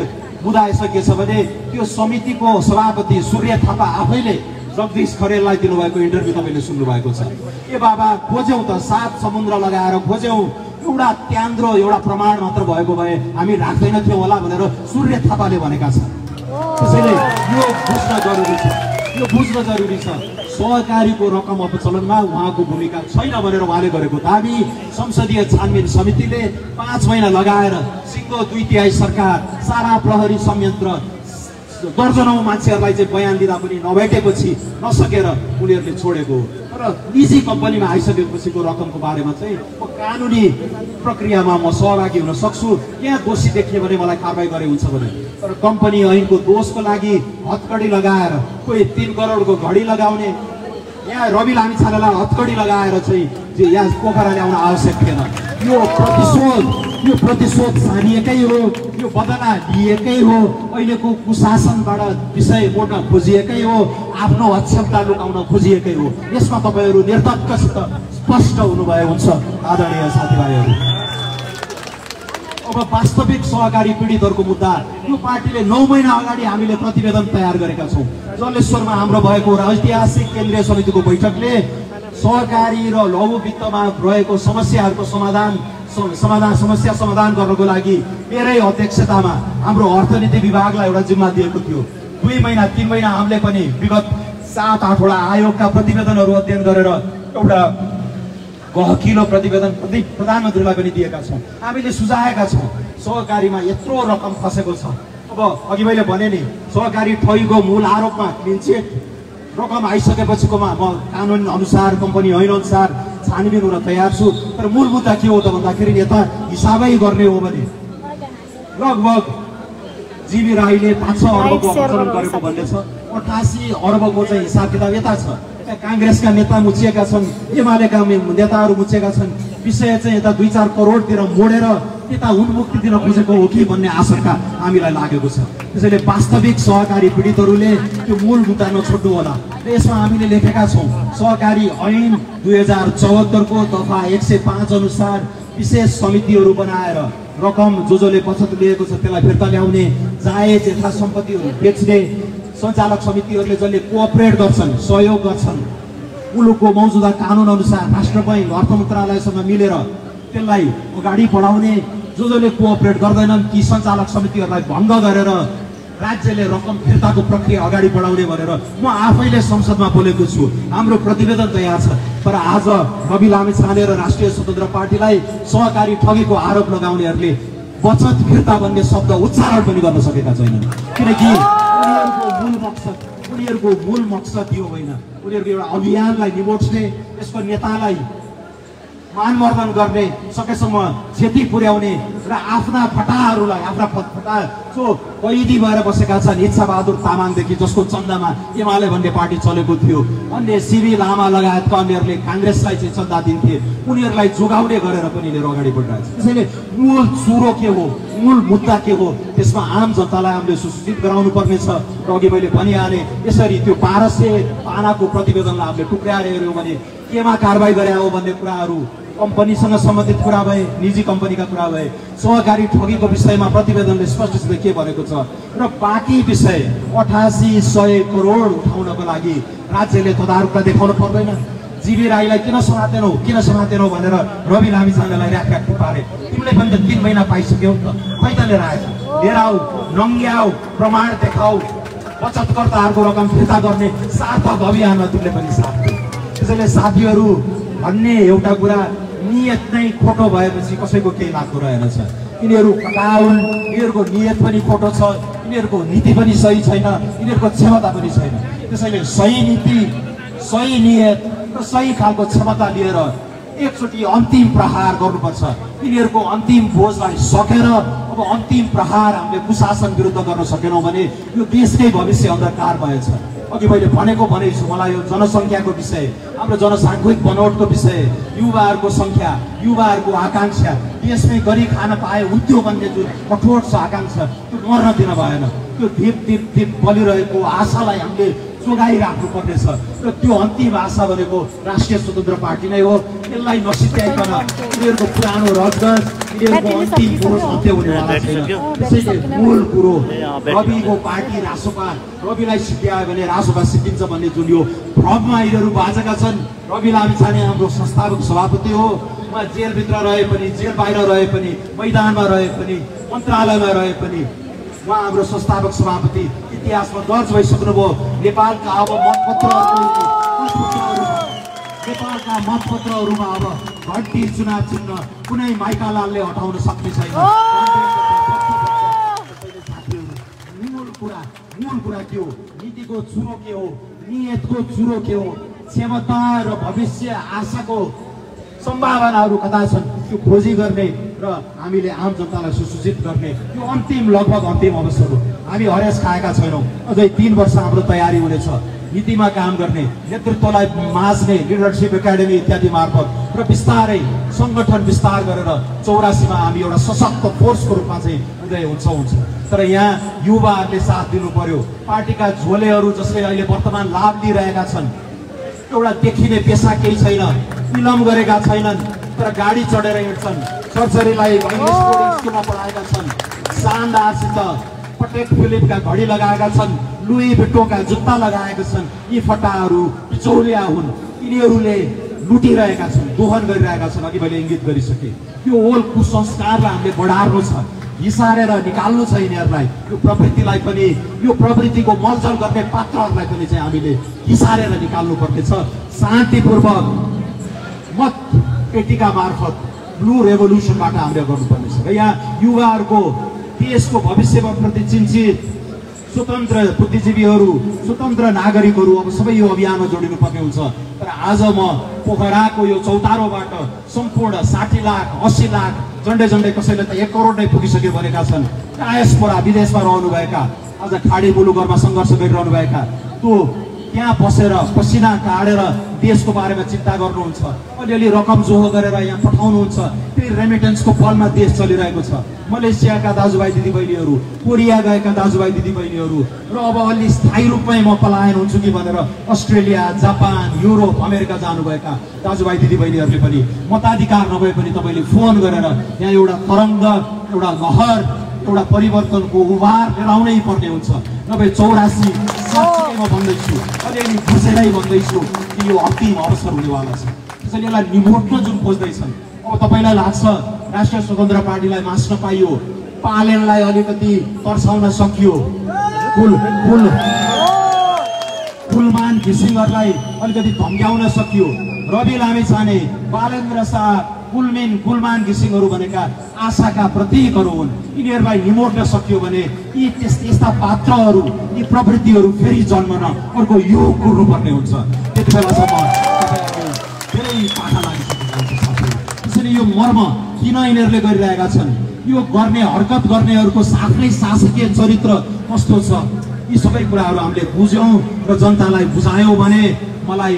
मुद्दा आइसकेछ भने त्यो समितिको सभापति सूर्य थापा आफैले जगदीश खरेललाई दिनुभएको इन्टरभ्यू तपाईँले सुन्नु भएको छ ए बाबा खोज्यौँ त सात समुद्र लगाएर खोज्यौँ एउटा त्यान्द्रो एउटा प्रमाण मात्र भएको भए हामी राख्दैनथ्यौँ होला भनेर सूर्य थापाले भनेका छन् त्यसैले यो बुझ्न जरुरी छ यो बुझ्न जरुरी छ। सहकारीको रकम अपचलनमा उहाँको भूमिका छैन भनेर उहाँले गरेको दाबी संसदीय छानबिन समितिले पाँच महिना लगाएर सिङ्गो दुई तिहाई सरकार सारा प्रहरी संयन्त्र दर्जनौँ मान्छेहरूलाई चाहिँ बयान दिँदा पनि नभेटेपछि नसकेर उनीहरूले छोडेको हो। तर निजी कम्पनीमा आइसकेपछिको रकमको बारेमा चाहिँ म कानुनी प्रक्रियामा म सहभागी हुन सक्छु। त्यहाँ दोषी देखियो भने मलाई कारवाही गरे हुन्छ भने। तर कम्पनी ऐनको दोषको लागि हतकडी लगाएर कोही तिन करोडको घडी लगाउने यहाँ रवि लामिछानेलाई हतकडी लगाएर चाहिँ यहाँ पोखरा ल्याउन आवश्यक थिएन। यो प्रतिशोध यो प्रतिशोध छानिएकै हो यो बदला लिएकै हो अहिलेको कुशासनबाट विषय मोड्न खोजिएकै हो आफ्नो अक्षमता लुकाउन खोजिएकै हो। यसमा तपाईँहरू निर्धक्कसित स्पष्ट हुनुभयो हुन्छ आदरणीय साथीभाइहरू। अब वास्तविक सहकारी पीडितहरूको मुद्दा यो पार्टीले नौ महिना अगाडि हामीले प्रतिवेदन तयार गरेका छौँ। जलेश्वरमा हाम्रो भएको ऐतिहासिक केन्द्रीय समितिको बैठकले सहकारी र लघु वित्तमा रहेको समस्याहरूको समाधान समाधान समस्या समाधान गर्नको लागि मेरै अध्यक्षतामा हाम्रो अर्थनीति विभागलाई एउटा जिम्मा दिएको थियो। दुई महिना तिन महिना हामीले पनि विगत सात आठवटा आयोगका प्रतिवेदनहरू अध्ययन गरेर एउटा गहकिलो प्रतिवेदन प्रति प्रधानमन्त्रीलाई पनि दिएका छौँ। हामीले सुझाएका छौँ सहकारीमा यत्रो रकम फसेको छ। अब अघि मैले भने नि सहकारी ठगीको मूल आरोपमा क्लिनचिट रकम आइसकेपछिकोमा म कानुन अनुसार कम्पनी ऐन अनुसार छानबिन हुन तयार छु तर मूल मुद्दा के हो त भन्दाखेरि यता हिसाबै गर्ने हो भने लगभग जिबी राईले पाँच छ अर्बको अपचलन गरेको भन्ने छ। अठासी अर्बको चाहिँ हिसाब किताब यता छ। काङ्ग्रेसका नेता मुछिएका छन् एमालेका नेताहरू मुछिएका छन्। विषय चाहिँ यता दुई चार करोडतिर मोडेर यता उन्मुक्ति दिन खोजेको हो कि भन्ने आशंका हामीलाई लागेको छ। त्यसैले वास्तविक सहकारी पीडितहरूले त्यो मूल मुद्दा नछोड्नु होला। र यसमा हामीले लेखेका छौँ सहकारी ऐन दुई हजार चौहत्तरको दफा एक सय पाँच अनुसार विशेष समितिहरू बनाएर रकम जो जसले बचत लिएको छ त्यसलाई फिर्ता ल्याउने जायज यथा सम्पत्तिहरू बेच्ने सञ्चालक समितिहरूले जसले कोअपरेट गर्छन् सहयोग गर्छन् मुलुकको मौजुदा कानुन अनुसार राष्ट्र बैङ्क अर्थ मन्त्रालयसँग मिलेर त्यसलाई अगाडि बढाउने जो जसले कोअपरेट गर्दैनन् ती सञ्चालक समितिहरूलाई भङ्ग गरेर राज्यले रकम फिर्ताको प्रक्रिया अगाडि बढाउने भनेर म आफैले संसदमा बोलेको छु। हाम्रो प्रतिवेदन तयार छ तर आज रवि लामिछाने र राष्ट्रिय स्वतन्त्र पार्टीलाई सहकारी ठगीको आरोप लगाउनेहरूले बचत फिर्ता भन्ने शब्द उच्चारण पनि गर्न सकेका छैनन्। किनकि उनीहरूको मूल मकसद उनीहरूको मूल मकसद यो होइन। उनीहरूको एउटा अभियानलाई निमोट्ने यसको नेतालाई मानवर्धन गर्ने सकेसम्म क्षति पुर्याउने र आफ्ना फटाहरूलाई आफ्ना फ- फटा जो कैदी भएर बसेका छन् इच्छा बहादुर तामाङदेखि जसको चन्दामा एमाले भन्ने पार्टी चलेको थियो। अन्य सिबी लामा लगायतका अन्यहरूले काङ्ग्रेसलाई चाहिँ चन्दा दिन्थे। उनीहरूलाई जोगाउने गरेर पनि यिनीहरू अगाडि बढिरहेको छ। त्यसैले मूल चुरो के हो मूल मुद्दा के हो त्यसमा आम जनतालाई हामीले सुसूचित गराउनु पर्ने छ र अघि मैले भनिहालेँ यसरी त्यो बाह्र सय पानाको प्रतिवेदनलाई हामीले टुक्राएर हेऱ्यौँ भने केमा कारवाही गरे हो भन्ने कुराहरू कम्पनीसँग सम्बन्धित कुरा भए निजी कम्पनीका कुरा भए सहकारी ठगीको विषयमा प्रतिवेदनले स्पष्टसित के भनेको छ? र बाँकी विषय अठासी सय करोड उठाउनको लागि राज्यले तदारुकता देखाउनु पर्दैन। जिबी राईलाई किन समातेनौ किन समातेनौ भनेर रवि लामिछानेलाई ऱ्याख पारे तिमीले पनि त तिन महिना पाइसक्यौ त खै त। लिएर आएछ लिएर आऊ नङ्ग्याऊ प्रमाण देखाऊ। बचतकर्ताहरूको रकम फिर्ता गर्ने सार्थक अभियानमा तिमीले पनि साथ। त्यसैले साथीहरू भन्ने एउटा कुरा नियत नै खोटो भएपछि कसैको केही लाग्दो रहेनछ यिनीहरू कटाउन् यिनीहरूको नियत पनि खोटो छ यिनीहरूको नीति पनि सही छैन यिनीहरूको क्षमता पनि छैन। त्यसैले सही नीति सही नियत र सही खालको क्षमता लिएर एकचोटि अन्तिम प्रहार गर्नुपर्छ। यिनीहरूको अन्तिम बोझलाई सकेर अब अन्तिम प्रहार हामीले कुशासन विरुद्ध गर्न सकेनौँ भने यो देशकै भविष्य अन्धकार भएछ। अघि मैले भनेको भनेको छु मलाई यो जनसङ्ख्याको विषय हाम्रो जनसाङ्ख्यिक बनोटको विषय युवाहरूको सङ्ख्या युवाहरूको आकाङ्क्षा देशमै गरी खान पाए हुन्थ्यो भन्ने जुन कठोर छ आकाङ्क्षा त्यो मर्न दिन भएन। त्यो धिप धिप धिप बलिरहेको आशालाई हामीले जोगाइराख्नुपर्नेछ र त्यो अन्तिम आशा भनेको राष्ट्रिय स्वतन्त्र पार्टी नै हो। यसलाई नसित्याइकन यिनीहरूको पुरानो रजगज यिनीहरूको अन्तिम कुरो अन्त्य हुनेवाला छैन। त्यसैले मूल कुरो रविको पार्टी रासोपा रविलाई सिद्ध्यायो भने रासोपा सिद्धिन्छ भन्ने जुन यो भ्रममा यिनीहरू बाजेका छन्। रवि लामिछाने हाम्रो संस्थापक सभापति हो। उहाँ जेलभित्र रहे पनि जेल बाहिर रहे पनि मैदानमा रहे पनि मन्त्रालयमा रहे पनि उहाँ हाम्रो संस्थापक सभापति इतिहासमा दर्ज भइसक्नुभयो। नेपालका अब मतपत्रहरूमा नेपालका मतपत्रहरूमा अब घन्टी चुनाव चिन्ह कुनै माइकालालले हटाउन सक्ने छैन। मूल कुरा मूल कुरा के हो? नीतिको चुरो के हो? नियतको चुरो के हो? क्षमता र भविष्य आशाको सम्भावनाहरू कता छन्? त्यो खोजी गर्ने र हामीले आम जनतालाई सुसूचित गर्ने यो अन्तिम लगभग अन्तिम अवसर हो। हामी हरेस खाएका छैनौँ। अझै तिन वर्ष हाम्रो तयारी हुनेछ। नीतिमा काम गर्ने नेतृत्वलाई माझ्ने लिडरसिप एकाडेमी इत्यादि मार्फत र बिस्तारै सङ्गठन विस्तार गरेर चौरासीमा हामी एउटा सशक्त फोर्सको रूपमा चाहिँ उदय हुन्छ हुन्छ। तर यहाँ युवाहरूले साथ दिनु पर्यो पार्टीका झोलेहरू जसले अहिले वर्तमान लाभ लिइरहेका छन् एउटा देखिने पेसा केही छैन इलम गरेका छैनन् तर गाडी चढेर हिँड्छन्। छोरछोरीलाई स्कुलमा पढाएका छन्। शानदारसित पटेक फिलिपका घडी लगाएका छन्। लुई भिट्टोका जुत्ता लगाएका छन्। यी फटाहरू बिचौलिया हुन्। यिनीहरूले लुटिरहेका छन् दोहन गरिरहेका छन् अघि मैले इङ्गित गरिसकेँ। यो ओल कुसंस्कारलाई हामीले बढार्नु छ हिसारेर निकाल्नु छ यिनीहरूलाई। यो प्रवृत्तिलाई पनि यो प्रवृत्तिको मलजल गर्ने पात्रहरूलाई पनि चाहिँ हामीले हिसारेर निकाल्नु पर्नेछ। शान्तिपूर्वक मत पेटिका मार्फत ब्लू रेभोल्युसनबाट हामीले गर्नुपर्नेछ। र यहाँ युवाहरूको देशको भविष्यमा प्रति चिन्तित स्वतन्त्र बुद्धिजीवीहरू स्वतन्त्र नागरिकहरू अब सबै यो अभियानमा जोडिनु पर्ने हुन्छ। तर आज म पोखराको यो चौतारोबाट सम्पूर्ण साठी लाख अस्सी लाख झन्डै झन्डै कसैले त एक करोड नै पुगिसक्यो भनेका छन्। डायस्पोरा विदेशमा रहनुभएका आज खाडी मुलुकहरूमा सङ्घर्ष गरिरहनुभएका त्यो त्यहाँ बसेर पसिना काडेर देशको बारेमा चिन्ता गर्नुहुन्छ। अलिअलि रकम जोहो गरेर यहाँ पठाउनुहुन्छ। फेरि रेमिटेन्सको बलमा देश चलिरहेको छ। मलेसियाका दाजुभाइ दिदीबहिनीहरू कोरिया गएका दाजुभाइ दिदीबहिनीहरू र अब अलि स्थायी रूपमै म पलायन हुन्छु कि भनेर अस्ट्रेलिया जापान युरोप अमेरिका जानुभएका दाजुभाइ दिदीबहिनीहरूले पनि मताधिकार नभए पनि तपाईँले फोन गरेर यहाँ एउटा तरङ्ग एउटा लहर एउटा परिवर्तनको उभार लिएर आउनै पर्ने हुन्छ। नभए चौरासी म भन्दैछु अलिअलि बुझेरै भन्दैछु कि यो अन्तिम अवसर हुनेवाला छ। त्यसैले यसलाई निमोट्न जुन खोज्दैछन् अब तपाईँलाई लाग्छ राष्ट्रिय स्वतन्त्र पार्टीलाई मास्न पाइयो। पालेनलाई अलिकति तर्साउन सकियो। कुल कुल कुलमान घिसिङहरूलाई अलिकति धम्क्याउन सकियो। रवि लामेछाने बालेन्द्र शाह कुलमेन कुलमान घिसिङहरू भनेका आशाका प्रतीकहरू हुन्। यिनीहरूलाई निमोट्न सकियो भने यी त्यस यस्ता पात्रहरू यी प्रवृत्तिहरू फेरि जन्मन अर्को युग कुर्नुपर्ने हुन्छ। त्यति बेलासम्म धेरै पाठा लागिसकेको हुन्छ। त्यसैले यो मर्म किन यिनीहरूले गरिरहेका छन्? यो गर्ने हरकत गर्नेहरूको आफ्नै शासकीय चरित्र कस्तो छ? यी सबै कुराहरू हामीले बुझ्यौँ र जनतालाई बुझायौँ भने मलाई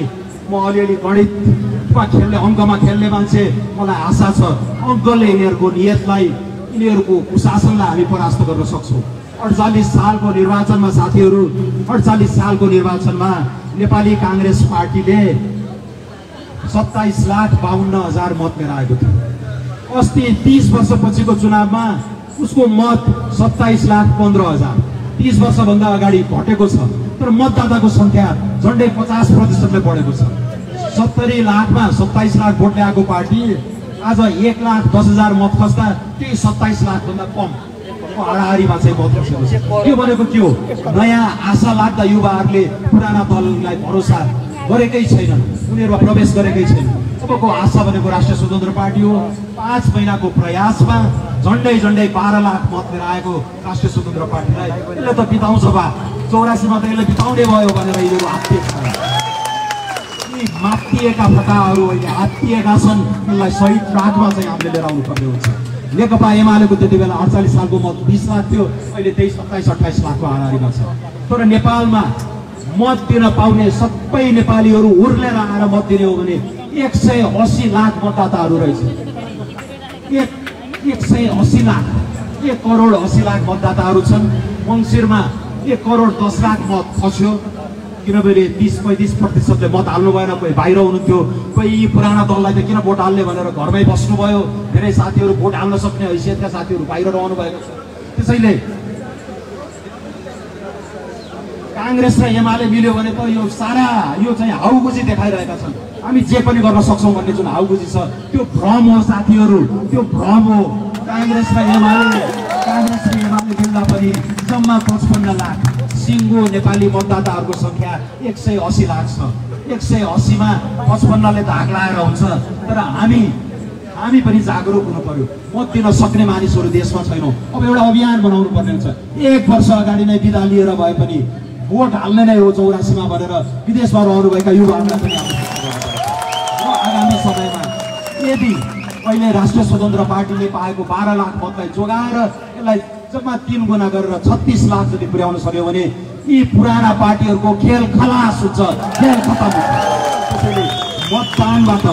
म अलिअलि गणितमा खेल्ने अङ्कमा खेल्ने मान्छे मलाई आशा छ। अङ्कले यिनीहरूको नियतलाई यिनीहरूको कुशासनलाई हामी परास्त गर्न सक्छौँ। अडचालिस सालको निर्वाचनमा साथीहरू अडचालिस सालको निर्वाचनमा नेपाली काङ्ग्रेस पार्टीले सत्ताइस लाख बाहन्न हजार मत लिएर थियो। अस्ति तिस वर्षपछिको चुनावमा उसको मत सत्ताइस लाख पन्ध्र हजार। तिस वर्षभन्दा अगाडि घटेको छ तर मतदाताको सङ्ख्या झन्डै पचास प्रतिशतले बढेको छ। सत्तरी लाखमा सत्ताइस लाख भोट ल्याएको पार्टी आज एक लाख दस हजार मत खस्दा त्यही सत्ताइस लाखभन्दा कम। हाराहारीमा चाहिँ मत खसेको यो भनेको के हो? नयाँ आशा लाग्दा युवाहरूले पुराना दललाई भरोसा गरेकै छैनन्। उनीहरूमा प्रवेश गरेकै छैन अबको आशा भनेको राष्ट्रिय स्वतन्त्र पार्टी हो। पाँच महिनाको प्रयासमा झन्डै झन्डै बाह्र लाख मत लिएर आएको राष्ट्रिय स्वतन्त्र पार्टीलाई। यसले त बिताउँछ बा। चौरासीमा त यसले बिताउने भयो भनेर यिनीहरू आत्तिएको छ यी मात्तिएका फटाहरू अहिले आत्तिएका छन् यसलाई सही ट्राकमा चाहिँ हामीले लिएर आउनुपर्ने हुन्छ नेकपा एमालेको त्यति बेला अडचालिस सालको मत बिस लाख थियो अहिले त्यही सत्ताइस अठाइस लाखको हाराहारीमा छ तर नेपालमा मत दिन पाउने सबै नेपालीहरू उर्लेर आएर मत दिने हो भने एक सय असी लाख मतदाताहरू रहेछ एक एक सय असी लाख एक करोड असी लाख मतदाताहरू छन् मङ्सिरमा एक करोड दस लाख मत खस्यो किनभने तिस पैँतिस प्रतिशतले मत हाल्नु भएन कोही बाहिर हुनुहुन्थ्यो कोही पुराना दललाई त किन भोट हाल्ने भनेर घरमै बस्नुभयो? धेरै साथीहरू भोट हाल्न सक्ने हैसियतका साथीहरू बाहिर रहनु भएको छ। त्यसैले काङ्ग्रेस र एमाले मिल्यो भने त यो सारा यो चाहिँ हाउगुजी देखाइरहेका छन्। हामी जे पनि गर्न सक्छौँ भन्ने जुन हाउगुजी छ त्यो भ्रम हो साथीहरू त्यो भ्रम हो। काङ्ग्रेस र एमाले मिल्दा पनि जम्मा पचपन्न लाख। सिङ्गो नेपाली मतदाताहरूको सङ्ख्या एक सय असी लाख छ। एक सय असीमा पचपन्नले धाक लाएर हुन्छ तर हामी हामी पनि जागरुक हुनु पर्यो। मत दिन सक्ने मानिसहरू देशमा छैनौँ। अब एउटा अभियान बनाउनु पर्ने हुन्छ। एक वर्ष अगाडि नै बिदा लिएर भए पनि भोट हाल्ने नै हो चौरासीमा भनेर विदेशमा रहनुभएका युवाहरूलाई पनि। र आगामी समयमा यदि अहिले राष्ट्रिय स्वतन्त्र पार्टीले पाएको बाह्र लाख मतलाई जोगाएर यसलाई जम्मा तिन गुणा गरेर छत्तिस लाख जति पुर्याउन सक्यो भने यी पुराना पार्टीहरूको खेल खलास हुन्छ। खेल खतम हुन्छ। त्यसैले मतदानबाट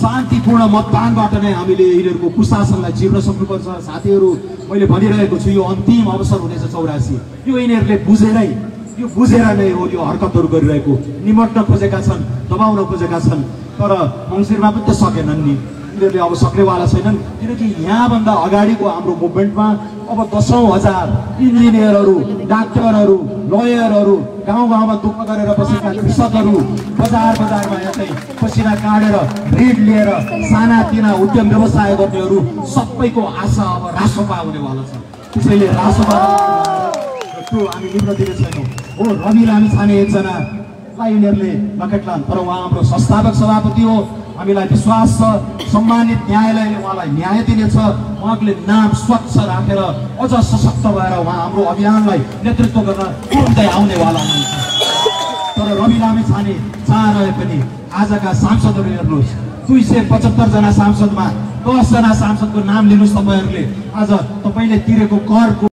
शान्तिपूर्ण मतदानबाट नै हामीले यिनीहरूको कुशासनलाई चिर्न सक्नुपर्छ। साथीहरू मैले भनिरहेको छु यो अन्तिम अवसर हुनेछ चौरासी। यो यिनीहरूले बुझेरै यो बुझेर नै हो यो हरकतहरू गरिरहेको। निमट्न खोजेका छन् दबाउन खोजेका छन् तर मङ्सिरमा पनि त सकेनन् नि। यिनीहरूले अब सक्नेवाला छैनन्। किनकि यहाँभन्दा अगाडिको हाम्रो मुभमेन्टमा अब दसौँ हजार इन्जिनियरहरू डाक्टरहरू लयरहरू गाउँ गाउँमा दुःख गरेर बसेका कृषकहरू बजार बजारमा यतै पसिना काटेर ऋण लिएर सानातिना उद्यम व्यवसाय गर्नेहरू सबैको आशा अब रासोपा हुनेवाला छ। त्यसैले रासोपा त्यो हामी निम्न दिने छैनौँ। हो रवि लामी छाने एकजनालाई यिनीहरूले लकेटलान् तर उहाँ हाम्रो संस्थापक सभापति हो। हामीलाई विश्वास छ सम्मानित न्यायालयले उहाँलाई न्याय दिनेछ। उहाँले नाम स्वच्छ राखेर अझ सशक्त भएर उहाँ हाम्रो अभियानलाई नेतृत्व गर्न तुरुन्तै आउनेवाला हुनुहुन्छ तर रवि लामी छाने चाहे पनि आजका सांसदहरू हेर्नुहोस् दुई सय पचहत्तरजना सांसदमा दसजना सांसदको नाम लिनुहोस् तपाईँहरूले। आज तपाईँले तिरेको करको